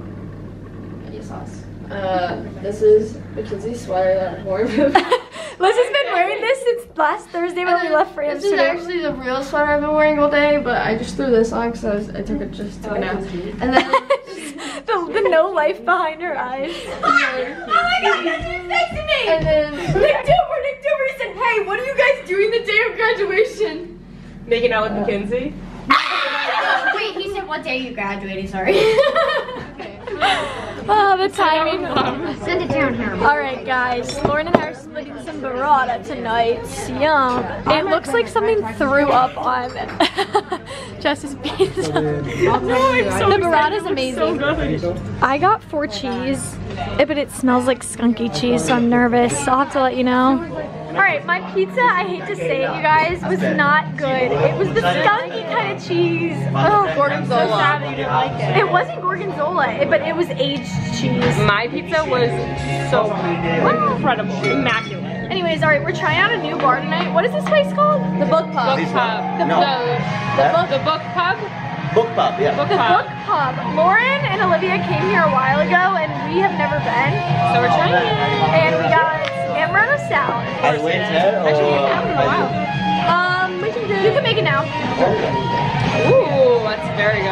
ASOS. Uh, this is McKenzie's sweater that I'm wearing. Liz has been wearing this since last Thursday when we left for This is actually the real sweater I've been wearing all day, but I just threw this on because I, I took it just took a nap. And then the, the no life behind her eyes. oh my god, that's texted me! And then Nick Duber, Nick Duber said, hey, what are you guys doing the day of graduation? Making out with uh, McKenzie. Wait, he said what day are you graduated, sorry. Oh, the timing. Send it down here. All right, guys. Lauren and I are splitting some burrata tonight. Yum. It looks like something threw up on Jess's pizza. the burrata is amazing. I got four cheese, but it smells like skunky cheese, so I'm nervous. I'll have to let you know. All right, my pizza, I hate to say it, you guys, was not good. It was the skunky kind of cheese. Oh, Gorgonzola. So sad that you didn't like it. It wasn't gorgonzola, but it was aged cheese. My pizza was so incredible, immaculate. Anyways, all right, we're trying out a new bar tonight. What is this place called? The Book Pub. Book pub. The No. book. The book. The book pub. Book pub, yeah. Book The pub. Book Pub. Lauren and Olivia came here a while ago, and we have never been. So we're trying it. And we got amaretto salad. I went there or Actually, we haven't in a while. Um, we can do. You can make it now. Ooh, that's very good.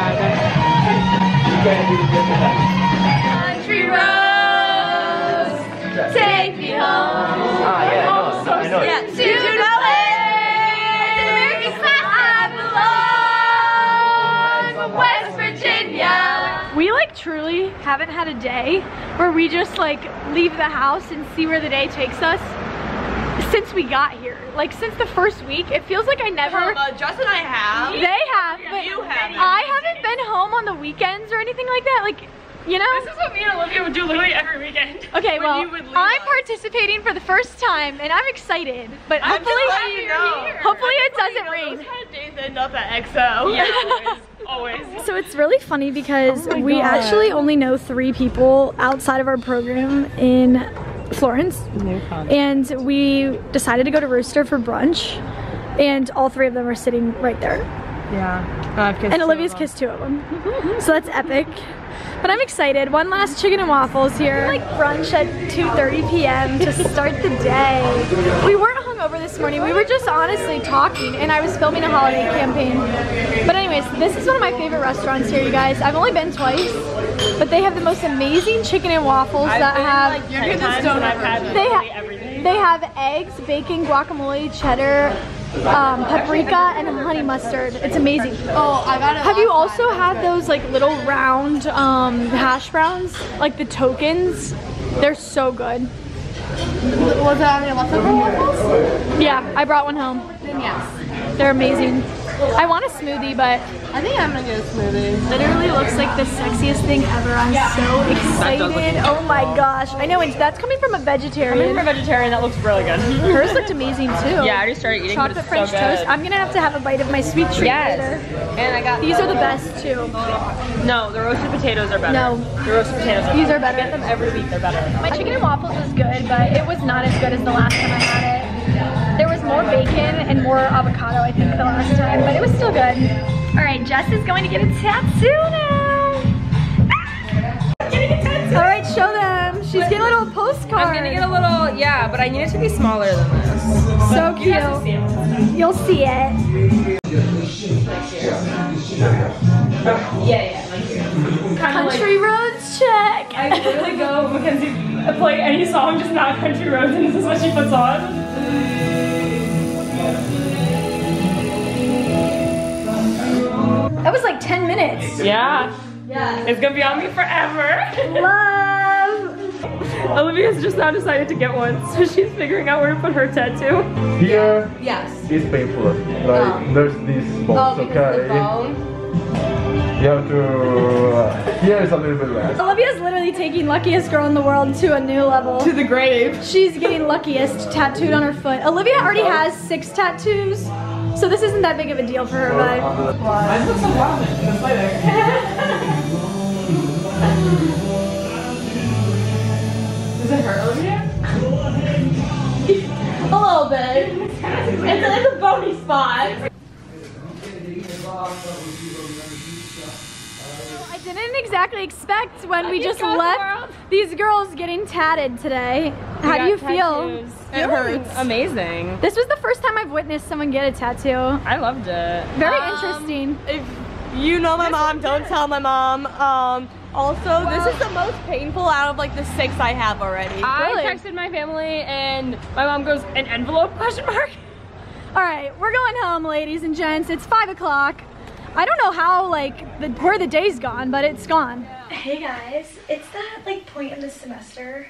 Haven't had a day where we just like leave the house and see where the day takes us since we got here. Like since the first week, it feels like I never. Uh, Jess and I have. They have, but You haven't. I haven't been home on the weekends or anything like that. Like, you know. This is what me and Olivia would do literally every weekend. Okay, When well, you would leave I'm us. participating for the first time and I'm excited. But I'm hopefully, you know. hopefully it doesn't rain. kind of days end up at XO. Yeah, always. So it's really funny because Oh we actually only know three people outside of our program in Florence. And we decided to go to Rooster for brunch. And all three of them are sitting right there. Yeah. And Olivia's kissed two of them. so that's epic. But I'm excited. One last chicken and waffles here. Like brunch at 2.30 p.m. to start the day. We weren't hungover this morning. We were just honestly talking and I was filming a holiday campaign. But anyways, this is one of my favorite restaurants here, you guys. I've only been twice, but they have the most amazing chicken and waffles that have... You're gonna stone I've had They, ha- everything. they have eggs, bacon, guacamole, cheddar, um, paprika, and honey mustard. It's amazing. oh, I got it. Have you also had those like little round um, hash browns, like the tokens? They're so good. Was it on your leftover waffles? Yeah, I brought one home. Then yes. They're amazing. I want a smoothie, but I think I'm gonna get a smoothie. literally looks like the sexiest thing ever. I'm so excited. Oh my gosh. I know, and that's coming from a I'm for a vegetarian. vegetarian. That looks really good. Hers looked amazing too. Yeah, I already started eating, Chocolate French so toast. I'm gonna have to have a bite of my sweet treat yes. later. And I got These are the best too. No, the roasted potatoes are better. No. the roasted potatoes. Are These better. are better. I get them every week. They're better. My chicken and waffles was good, but it was not as good as the last time I had it. There was more bacon and more avocado, I think, the last time, but it was still good. All right, Jess is going to get a tattoo now. All right, show them. She's getting a little postcard. I'm gonna get a little, yeah, but I need it to be smaller than this. so cute. You'll see it. Yeah, yeah. Country roads check. I literally go, McKenzie, play any song, just not Country Roads, and this is what she puts on. That was like 10 minutes. Yeah. Yeah. It's gonna be on me forever. Love. Olivia's just now decided to get one, so she's figuring out where to put her tattoo. Here Yes. is painful. Like there's this Oh, box, of the okay? bone. You have to. Uh, here is a little bit less. Olivia's literally taking luckiest girl in the world to a new level. To the grave. She's getting luckiest tattooed on her foot. Olivia already has six tattoos, so this isn't that big of a deal for her, but I put some ramen. Does it hurt, Olivia? a little bit. It's a, it's a bony spot. I didn't exactly expect when we just left world. these girls getting tatted today. How do you feel? It hurts. Amazing. This was the first time I've witnessed someone get a tattoo. I loved it. Very Um, interesting. If you know my mom, don't tell my mom. Um, also, this is the most painful out of like the six I have already. I Really? texted my family and my mom goes, an envelope question mark? All right, we're going home, ladies and gents. It's five o'clock. I don't know how, like, the, where the day's gone, but it's gone. Hey guys, it's that like point in the semester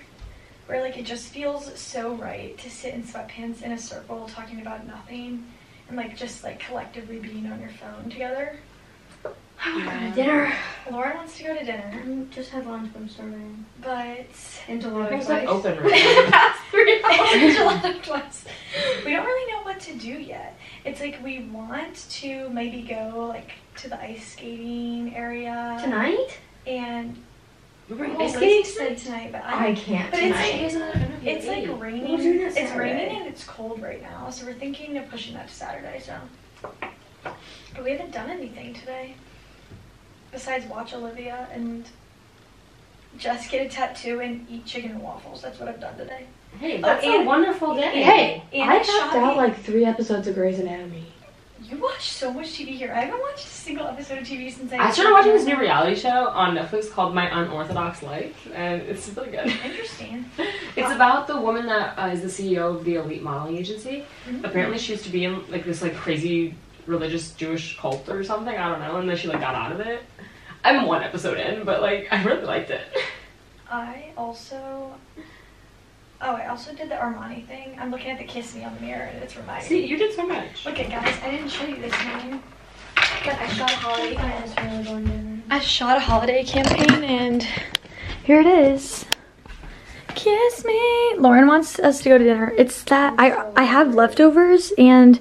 where like it just feels so right to sit in sweatpants in a circle talking about nothing and like just like collectively being on your phone together. I want to go to dinner. Lauren wants to go to dinner, Just had lunch, but I'm starving. but Into Lloyd It's like open in the past three right hours, twice. we don't really know what to do yet. It's like we want to maybe go like to the ice skating area Tonight? and We're going well, ice skating said tonight, but I I can't But it's tonight. like, it's like raining. It's raining and it's cold right now, so we're thinking of pushing that to Saturday. So, but we haven't done anything today besides watch Olivia and just get a tattoo and eat chicken and waffles. That's what I've done today. Hey, Oh, that's a wonderful day. Hey, and I the out like three episodes of Grey's Anatomy. You watch so much TV here. I haven't watched a single episode of TV since I. I started watching this new reality show on Netflix called My Unorthodox Life, and it's really good. Interesting. It's about the woman that uh, is the CEO of the Elite Modeling Agency. Mhm. Apparently, she used to be in like this like crazy religious Jewish cult or something. I don't know, and then she like got out of it. I'm one episode in, but like I really liked it. I also. Oh, I also did the Armani thing. I'm looking at the Kiss Me on the mirror, and it's reminding See, me. you did so much. Look at guys, I didn't show you this morning, but I shot a holiday. I just really going. I shot a holiday campaign, and here it is. Kiss me. Lauren wants us to go to dinner. It's that I I have leftovers and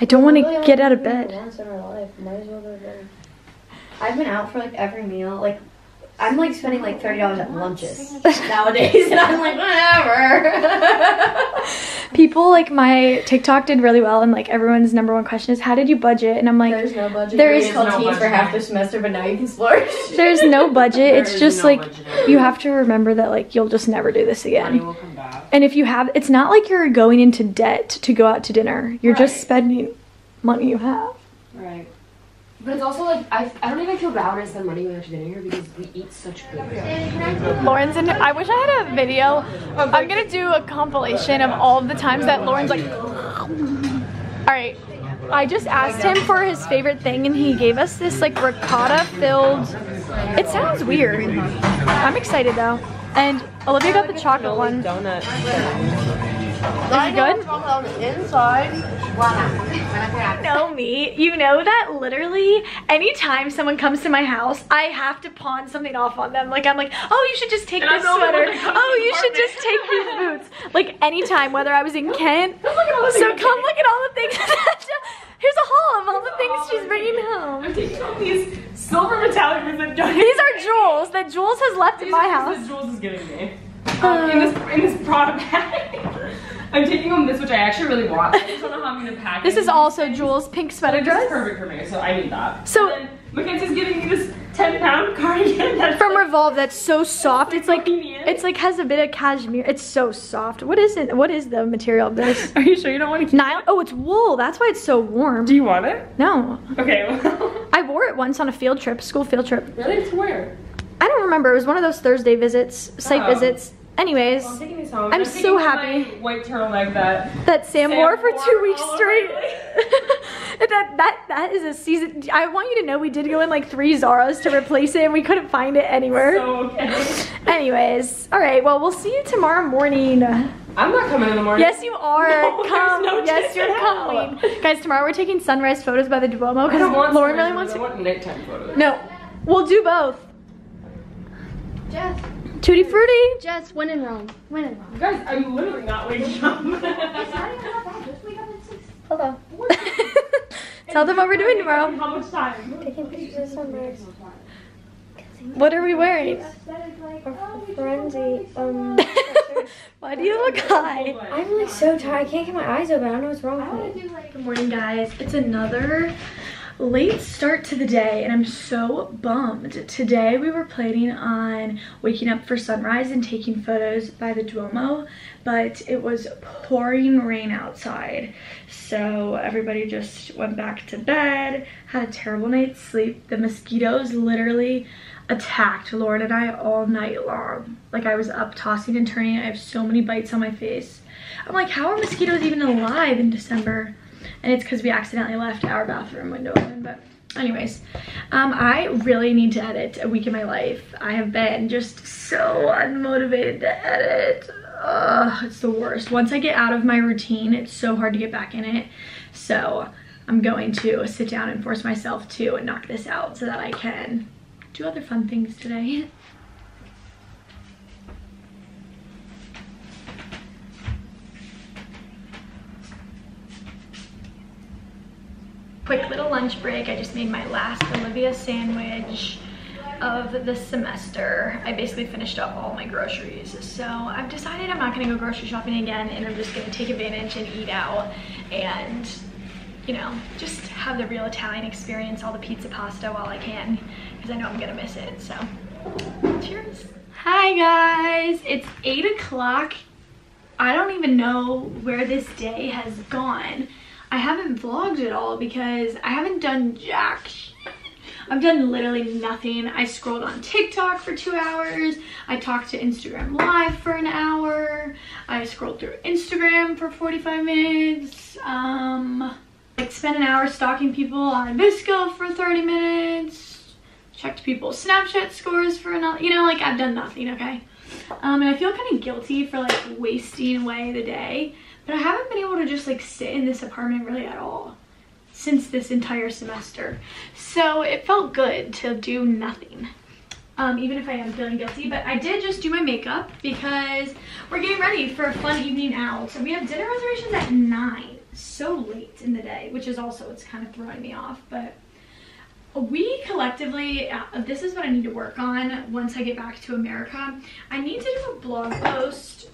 I don't want to get out of bed. Once in our life, might as well go to dinner. I've been out for like every meal. Like, I'm like spending like thirty dollars at lunches nowadays, and I'm like, whatever. People like my TikTok did really well and like everyone's number one question is how did you budget? And I'm like There's no budget. There You is called no teens for half the semester, but now you can splurge. there's no budget. There it's just no like budget. you have to remember that like you'll just never do this again. will come back. And if you have it's not like you're going into debt to go out to dinner. You're just spending money you have. Right. But it's also like I, I don't even feel bad when I spend money going out to dinner here because we eat such good food. Lauren's in I wish I had a video. I'm gonna do a compilation of all of the times that Lauren's like Alright. I just asked him for his favorite thing and he gave us this like ricotta filled it sounds weird. I'm excited though. And Olivia got the chocolate one. Donut. Is it good? on the inside. You know me. You know that literally anytime someone comes to my house, I have to pawn something off on them. Like I'm like, oh, you should just take And this the only one sweater. that comes to Oh, you should just take these boots. Like anytime, whether I was in Kent. Come look at all the So come look at all the things. Here's a haul of all the things she's bringing home. I'm taking all these silver metallic rings that don't These are jewels that Jules has left in These my are house. This Jules is giving me. Um, in this in this Prada bag. I'm taking home this, which I actually really want. I just don't know how I'm gonna pack it. This is also Jules' pink sweater This is dress. perfect for me, so I need that. So- McKenzie's giving me this 10 pound cardigan that's From Revolve that's so soft. It's like it's like has a bit of cashmere. It's so soft. What is it? What is the material of this? Are you sure you don't want to keep Nylon. Oh, it's wool. That's why it's so warm. Do you want it? No. Okay, well. I wore it once on a field trip, school field trip. really? To where? I don't remember. It was one of those Thursday visits, site Oh. visits. Anyways, Well, I'm taking these home. I'm taking so home happy. My white turtleneck that. that Sam, Sam wore for two weeks straight. That that that is a season. I want you to know we did go in like three Zaras to replace it, and we couldn't find it anywhere. So okay. Anyways, all right. Well, we'll see you tomorrow morning. I'm not coming in the morning. Yes, you are. No, Come. no yes, you're in coming. Guys, tomorrow we're taking sunrise photos by the Duomo because Lauren really wants to. I want nighttime photos. No, we'll do both. Jess, Tutti frutti. Jess, when in Rome? When in Rome? Guys, I'm literally not waking up. Hello. Tell them what we're doing tomorrow. How much time? Taking pictures of sunrise. What are we wearing? Frenzy. Um, Why do you look high? I'm like so tired. I can't get my eyes open. I don't know what's wrong with me. Good morning, guys. It's another late start to the day and I'm so bummed. Today we were planning on waking up for sunrise and taking photos by the Duomo, but it was pouring rain outside. So everybody just went back to bed, had a terrible night's sleep. The mosquitoes literally attacked Lauren and I all night long. Like I was up tossing and turning. I have so many bites on my face. I'm like, how are mosquitoes even alive in December? And it's because we accidentally left our bathroom window open, but anyways, um, I really need to edit a week in my life. I have been just so unmotivated to edit. Ugh, it's the worst. Once I get out of my routine, it's so hard to get back in it. So I'm going to sit down and force myself to knock this out so that I can do other fun things today. Quick little lunch break. I just made my last Olivia sandwich of the semester. I basically finished up all my groceries. So I've decided I'm not gonna go grocery shopping again and I'm just gonna take advantage and eat out and you know, just have the real Italian experience, all the pizza pasta while I can, because I know I'm gonna miss it, so cheers. Hi guys, it's eight o'clock. I don't even know where this day has gone. I haven't vlogged at all because I haven't done jack I've done literally nothing. I scrolled on TikTok for two hours. I talked to Instagram Live for an hour. I scrolled through Instagram for 45 minutes. Um, like spent an hour stalking people on VSCO for 30 minutes. Checked people's Snapchat scores for another, you know, like I've done nothing, okay? Um, and I feel kind of guilty for like wasting away the day. But I haven't been able to just like sit in this apartment really at all since this entire semester. So it felt good to do nothing. Um, even if I am feeling guilty. But I did just do my makeup because we're getting ready for a fun evening out. So we have dinner reservations at 9. So late in the day, which is also, it's kind of throwing me off. But we collectively, uh, this is what I need to work on once I get back to America. I need to do a blog post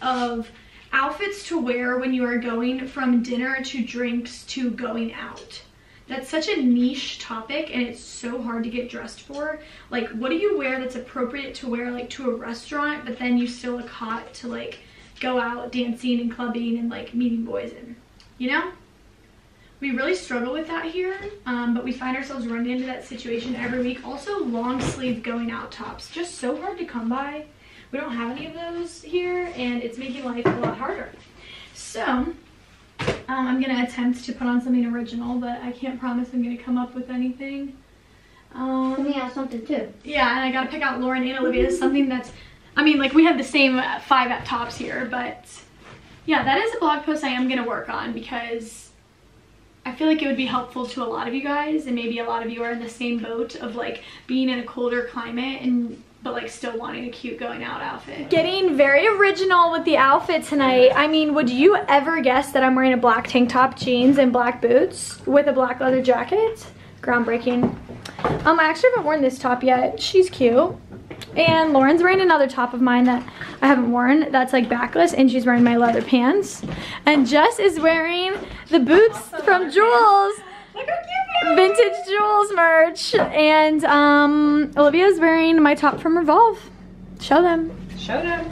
of outfits to wear when you are going from dinner to drinks to going out. That's such a niche topic and it's so hard to get dressed for. Like, what do you wear that's appropriate to wear like to a restaurant, but then you still look hot to like go out dancing and clubbing and like meeting boys and, you know? We really struggle with that here, um, but we find ourselves running into that situation every week. Also, long sleeve going out tops, just so hard to come by. We don't have any of those here, and it's making life a lot harder. So, um, I'm going to attempt to put on something original, but I can't promise I'm going to come up with anything. Um, Let me have something too. Yeah, and I got to pick out Lauren and Olivia something that's, I mean, like we have the same five at tops here, but yeah, that is a blog post I am going to work on because I feel like it would be helpful to a lot of you guys and maybe a lot of you are in the same boat of like being in a colder climate and but like still wanting a cute going out outfit. Getting very original with the outfit tonight. I mean, would you ever guess that I'm wearing a black tank top, jeans, and black boots with a black leather jacket? Groundbreaking. Um, I actually haven't worn this top yet. She's cute. And Lauren's wearing another top of mine that I haven't worn that's like backless and she's wearing my leather pants. And Jess is wearing the boots from Jules. Vintage Jules merch. And um, Olivia's wearing my top from Revolve. Show them. Show them.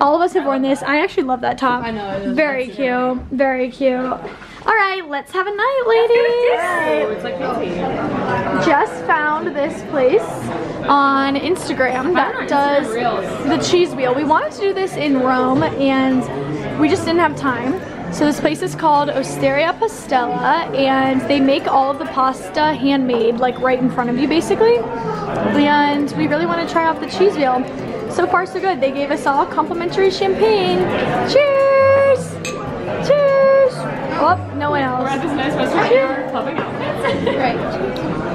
All of us have worn this. I actually love that top. I know. Very cute. Very cute. All right, let's have a night, ladies. It's like PT. Just found this place on Instagram that does the cheese wheel. We wanted to do this in Rome and we just didn't have time. So this place is called Osteria Pastella and they make all of the pasta handmade like right in front of you basically. And we really want to try out the cheese wheel. So far so good. They gave us all complimentary champagne. Cheers! Cheers! Oh, no one else. We're at this nice restaurant in clubbing outfits. Right.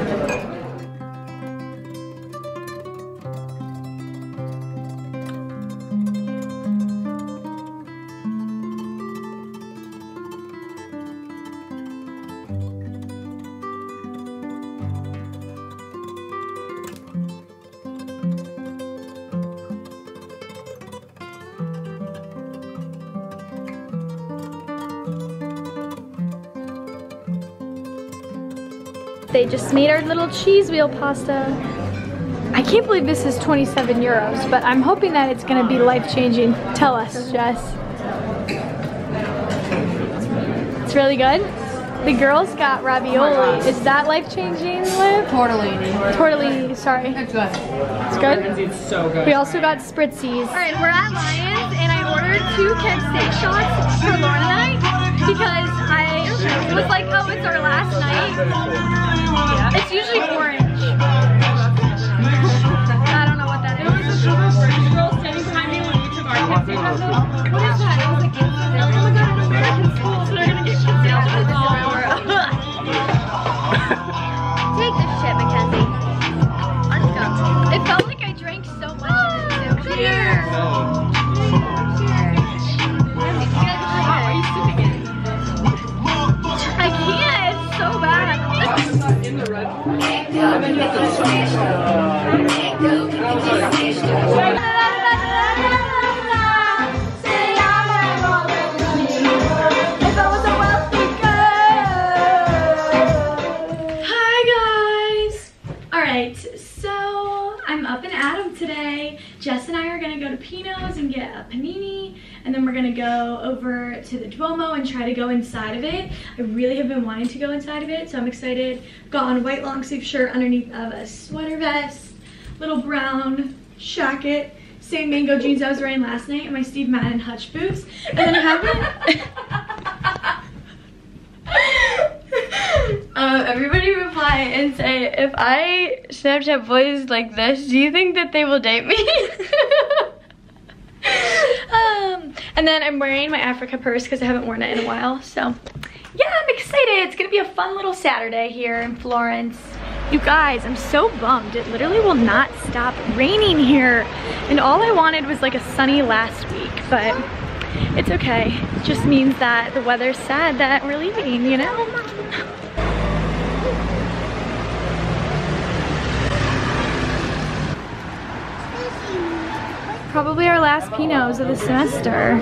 They just made our little cheese wheel pasta. I can't believe this is 27 euros, but I'm hoping that it's gonna be life-changing. Tell us, Jess. It's really good? The girls got ravioli. Oh is that life-changing, Liv? Tortellini. Tortellini, sorry. It's good. It's good? It's so good. We also got spritzies. All right, we're at Lions, and I ordered two Keg steak shots for Lauren and I because I was like, oh, it's our last night. It's usually orange. I don't know what that is. Girls standing behind me when we took our kids. What is that? Was like, oh my god, it's American school, so they're gonna get kids Take this to the Duomo and try to go inside of it. I really have been wanting to go inside of it, so I'm excited. Got on a white long sleeve shirt underneath of a sweater vest, little brown jacket, same mango jeans I was wearing last night, and my Steve Madden Hutch boots. And then I haven't Um, everybody reply and say, if I Snapchat boys like this, do you think that they will date me? um, and then I'm wearing my Africa purse because I haven't worn it in a while. So yeah, I'm excited. It's gonna be a fun little Saturday here in Florence. You guys, I'm so bummed. It literally will not stop raining here. And all I wanted was like a sunny last week, but it's okay. It just means that the weather's sad that we're leaving, you know? Probably our last Pino's of the semester.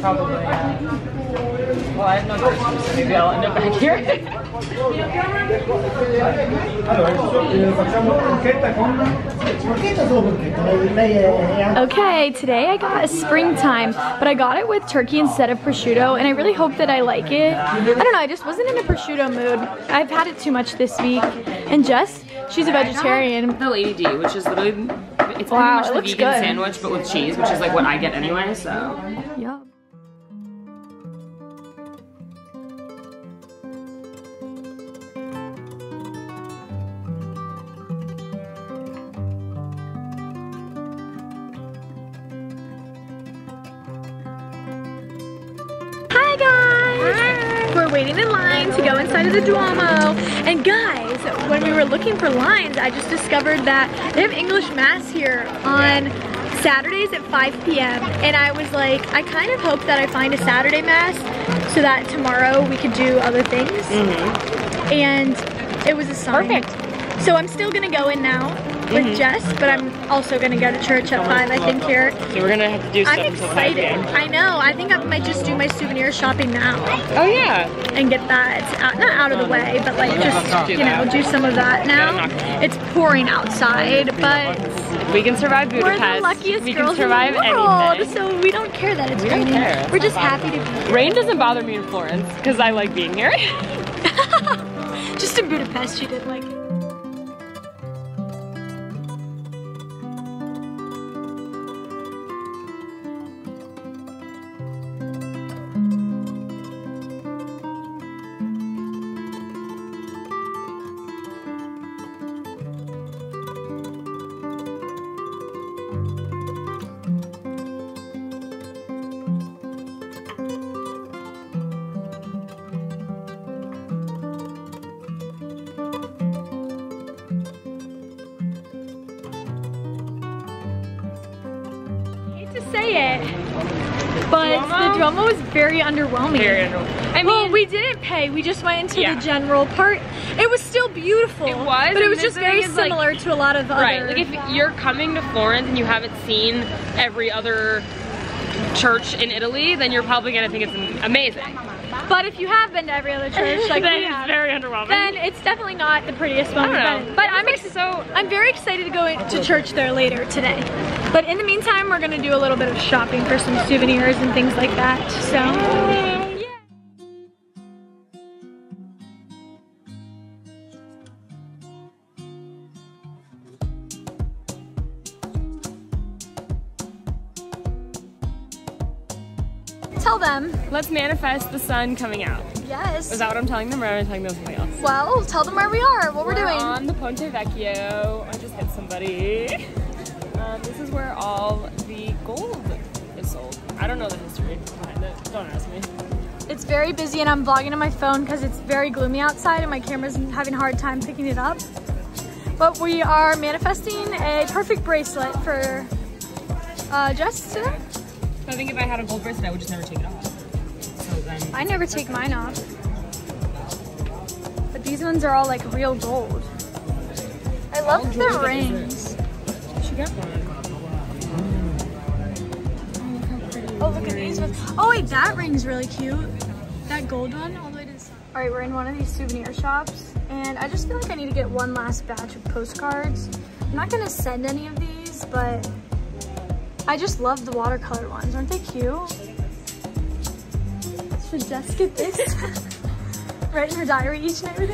Probably, yeah. Well, I have no Christmas, so maybe I'll end up back here. Okay, today I got a springtime, but I got it with turkey instead of prosciutto, and I really hope that I like it. I don't know, I just wasn't in a prosciutto mood. I've had it too much this week. And Jess, she's a vegetarian. The Lady D, which is literally, it's pretty much it the vegan good. sandwich, but with cheese, which is like what I get anyway, so. Yeah. Hi guys! We're waiting in line to go inside of the Duomo. And guys, when we were looking for lines, I just discovered that they have English Mass here on Saturdays at 5 p.m. And I was like, I kind of hope that I find a Saturday Mass so that tomorrow we could do other things. And it was a sign. Perfect. So I'm still gonna go in now with Mhm. Jess, but I'm also gonna go to church at 5, I think, here. So we're gonna have to do stuff I'm excited. I know. I think I might just do my souvenir shopping now. Oh yeah. And get that out, not out of the way, but like just you know do some of that now. It's pouring outside, but We can survive we're Budapest. the luckiest we girls can survive in the world, anything. so we don't care that it's We don't raining. care. We're just happy to be Rain doesn't bother me in Florence because I like being here. just in Budapest. She didn't like it. Very underwhelming. Very underwhelming. I mean, we didn't pay. We just went into Yeah. the general part. It was still beautiful. It was, but it was just very is, like- similar to a lot of Right. other. Like if you're coming to Florence and you haven't seen every other church in Italy, then you're probably gonna think it's amazing. But if you have been to every other church, like Then it's very underwhelming. then it's definitely not the prettiest one I don't know. But I'm so I'm very excited to go to church there later today. But in the meantime, we're gonna do a little bit of shopping for some souvenirs and things like that. So. yeah. Tell them. let's manifest the sun coming out. Yes. Is that what I'm telling them or am I telling them something else? Well, tell them where we are, what we're, We're doing. on the Ponte Vecchio. I just hit somebody. Um, this is where all the gold is sold. I don't know the history behind it. Don't ask me. It's very busy and I'm vlogging on my phone because it's very gloomy outside and my camera's having a hard time picking it up. But we are manifesting a perfect bracelet for uh, Jess today. I think if I had a gold bracelet, I would just never take it off. So then. I never take mine off. But these ones are all like real gold. I love the rings. Got one. Oh, look at these ones. Oh, wait, that ring's really cute. That gold one all the way to the side. All right, we're in one of these souvenir shops, and I just feel like I need to get one last batch of postcards. I'm not gonna send any of these, but I just love the watercolor ones. Aren't they cute? Should Jess get this? Write in her diary each night with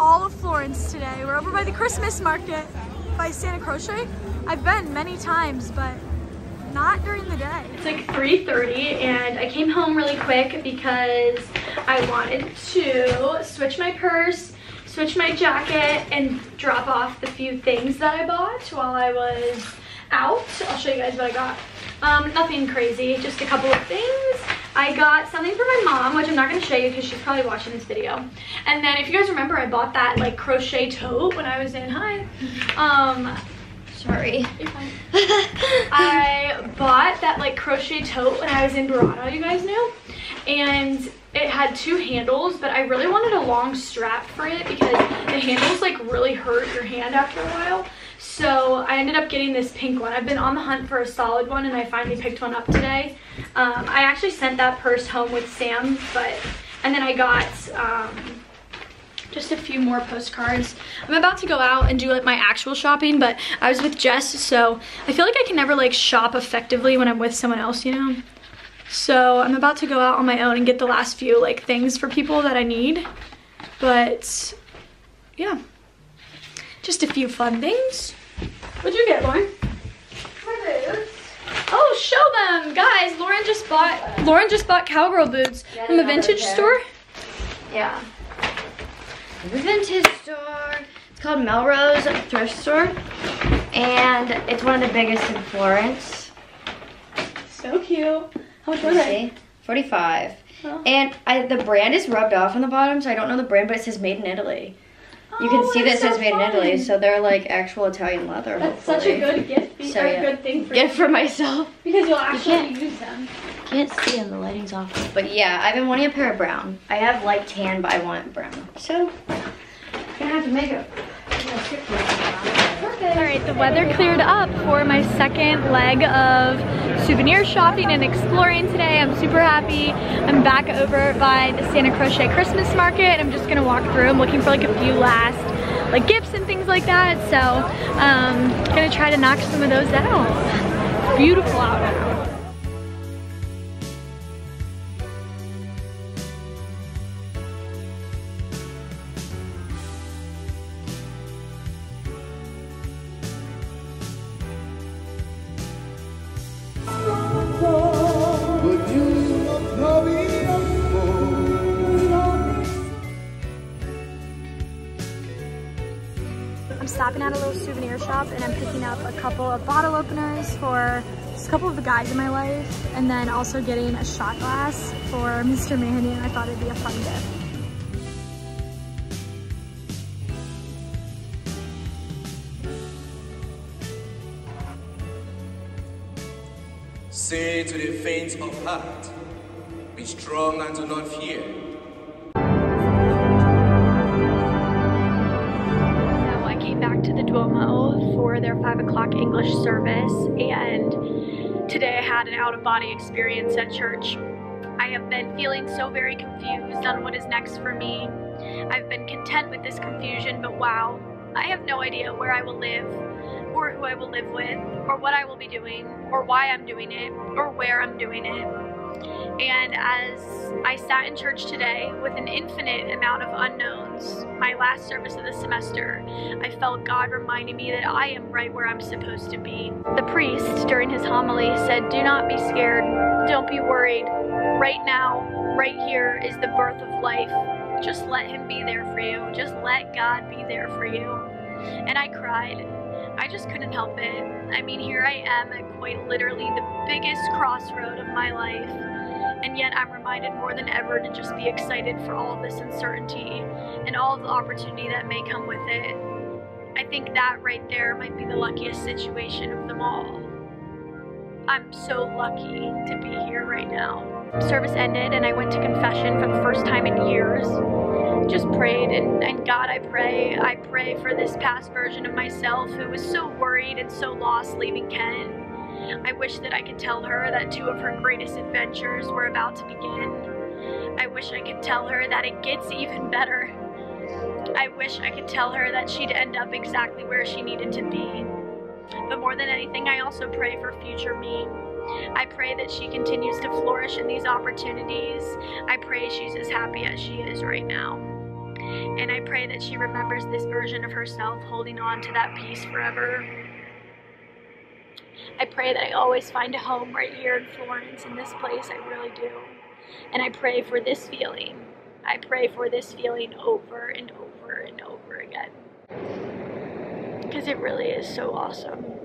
all of Florence today. We're over by the Christmas market by Santa Croce. I've been many times, but not during the day. It's like 3.30 and I came home really quick because I wanted to switch my purse, switch my jacket, and drop off the few things that I bought while I was out. I'll show you guys what I got. Um, nothing crazy, just a couple of things. I got something for my mom, which I'm not going to show you because she's probably watching this video. And then if you guys remember, I bought that like crochet tote when I was in, high. Um, sorry. You're fine. I bought that like crochet tote when I was in Barado, you guys knew. And it had two handles, but I really wanted a long strap for it because the handles like really hurt your hand after a while. So I ended up getting this pink one. I've been on the hunt for a solid one and I finally picked one up today. Um, I actually sent that purse home with Sam, but, and then I got, um, just a few more postcards. I'm about to go out and do like my actual shopping, but I was with Jess, so I feel like I can never like shop effectively when I'm with someone else, you know? So I'm about to go out on my own and get the last few like things for people that I need. But yeah, just a few fun things. What'd you get, Lauren? My boots. Oh, show them, guys. Lauren just bought Lauren just bought cowgirl boots Get from a vintage pair. store. Yeah. The vintage store. It's called Melrose Thrift Store. And it's one of the biggest in Florence. So cute. How much were Let's they? see. 45. Oh. And I, the brand is rubbed off on the bottom, so I don't know the brand, but it says made in Italy. You can Oh, see this it that's says so made in Italy, so they're like actual Italian leather. That's such a hopefully. good gift, be- So, yeah. good thing for Gift for myself. because you'll actually can't- use them. Can't see them, the lighting's off. But yeah, I've been wanting a pair of brown. I have light tan, but I want brown. So, gonna have to make it. All right, the weather cleared up for my second leg of souvenir shopping and exploring today. I'm super happy. I'm back over by the Santa Croce Christmas Market. I'm just gonna walk through. I'm looking for like a few last like gifts and things like that. So, um, gonna try to knock some of those out. Beautiful out now. For just a couple of the guys in my life and then also getting a shot glass for Mr. Mandy and I thought it'd be a fun gift. Say to the faint of heart, be strong and do not fear. Their five o'clock English service and today I had an out of body experience at church. I have been feeling so very confused on what is next for me. I've been content with this confusion, but wow, I have no idea where I will live, or who I will live with, or what I will be doing, or why I'm doing it, or where I'm doing it. And as I sat in church today with an infinite amount of unknowns, my last service of the semester, I felt God reminding me that I am right where I'm supposed to be. The priest, during his homily, said, Do not be scared, don't be worried. Right now, right here is the birth of life. Just let Him be there for you. Just let God be there for you. And I cried. I just couldn't help it. I mean, here I am at quite literally the biggest crossroad of my life. And yet I'm reminded more than ever to just be excited for all of this uncertainty and all of the opportunity that may come with it. I think that right there might be the luckiest situation of them all. I'm so lucky to be here right now. Service ended and I went to confession for the first time in years. Just prayed and, and God, I pray, I pray for this past version of myself who was so worried and so lost leaving Ken. I wish that I could tell her that two of her greatest adventures were about to begin. I wish I could tell her that it gets even better. I wish I could tell her that she'd end up exactly where she needed to be. But more than anything, I also pray for future me. I pray that she continues to flourish in these opportunities. I pray she's as happy as she is right now. And I pray that she remembers this version of herself holding on to that peace forever. I pray that I always find a home right here in Florence, in this place, I really do. And I pray for this feeling. I pray for this feeling over and over and over again. Because it really is so awesome.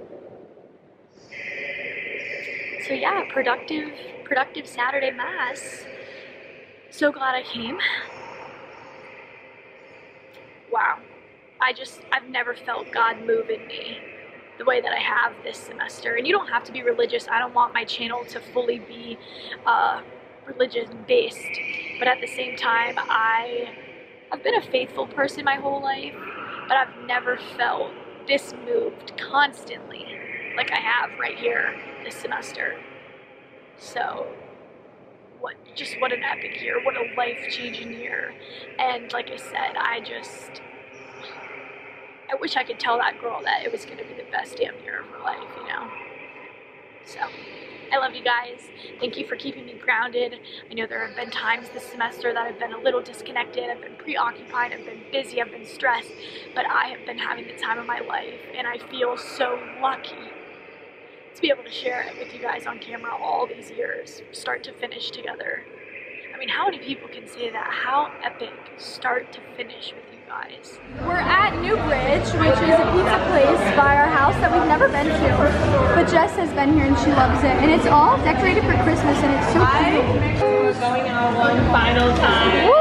So yeah, productive, productive Saturday Mass. So glad I came. Wow. I just, I've never felt God move in me the way that I have this semester. And you don't have to be religious. I don't want my channel to fully be uh, religious based. But at the same time, I, I've been a faithful person my whole life, but I've never felt this moved constantly like I have right here this semester. So, what, just what an epic year, what a life changing year. And like I said, I just, I wish I could tell that girl that it was going to be the best damn year of her life, you know? So, I love you guys. Thank you for keeping me grounded. I know there have been times this semester that I've been a little disconnected, I've been preoccupied, I've been busy, I've been stressed, but I have been having the time of my life, and I feel so lucky to be able to share it with you guys on camera all these years, start to finish together. I mean, how many people can say that? How epic, start to finish with you guys. We're at New Bridge, which is a pizza place by our house that we've never been to. But Jess has been here and she loves it. And it's all decorated for Christmas and it's so cute. We're going out one final time.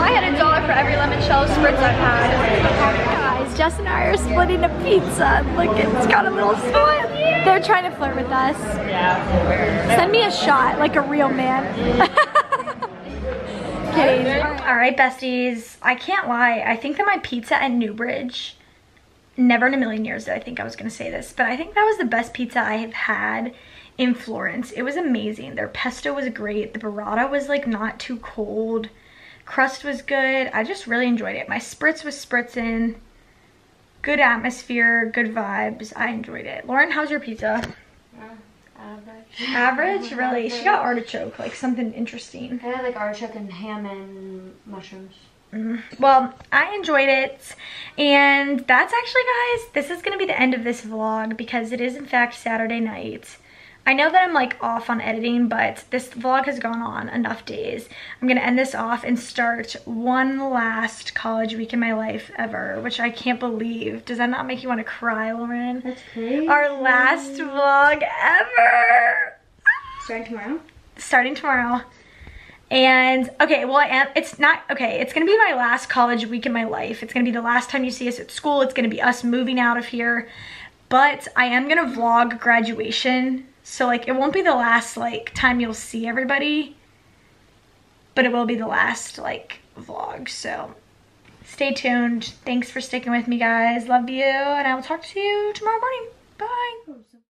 I had a dollar for every limoncello spritz I've had. Guys, Jess and I are splitting a pizza. Look, it's got a little smile. They're trying to flirt with us. Yeah. Send me a shot like a real man. Kidding. All right, besties. I can't lie. I think that my pizza at Newbridge, never in a million years did I think I was going to say this, but I think that was the best pizza I have had in Florence. It was amazing. Their pesto was great. The burrata was like not too cold. Crust was good. I just really enjoyed it. My spritz was spritzing. Good atmosphere, good vibes. I enjoyed it. Lauren, how's your pizza? Average. Average? Really? She got artichoke, like something interesting. I had like artichoke and ham and mushrooms. Mm. Well, I enjoyed it. And that's actually, guys, this is going to be the end of this vlog because it is, in fact, Saturday night. I know that I'm like off on editing, but this vlog has gone on enough days. I'm gonna end this off and start one last college week in my life ever, which I can't believe. Does that not make you want to cry, Lauren? That's crazy. Our last vlog ever. Starting tomorrow? Starting tomorrow. And okay, well I am, it's not, okay, it's gonna be my last college week in my life. It's gonna be the last time you see us at school. It's gonna be us moving out of here. But I am gonna vlog graduation so like it won't be the last like time you'll see everybody, but it will be the last like vlog. So stay tuned. Thanks for sticking with me, guys. Love you, and I will talk to you tomorrow morning. Bye.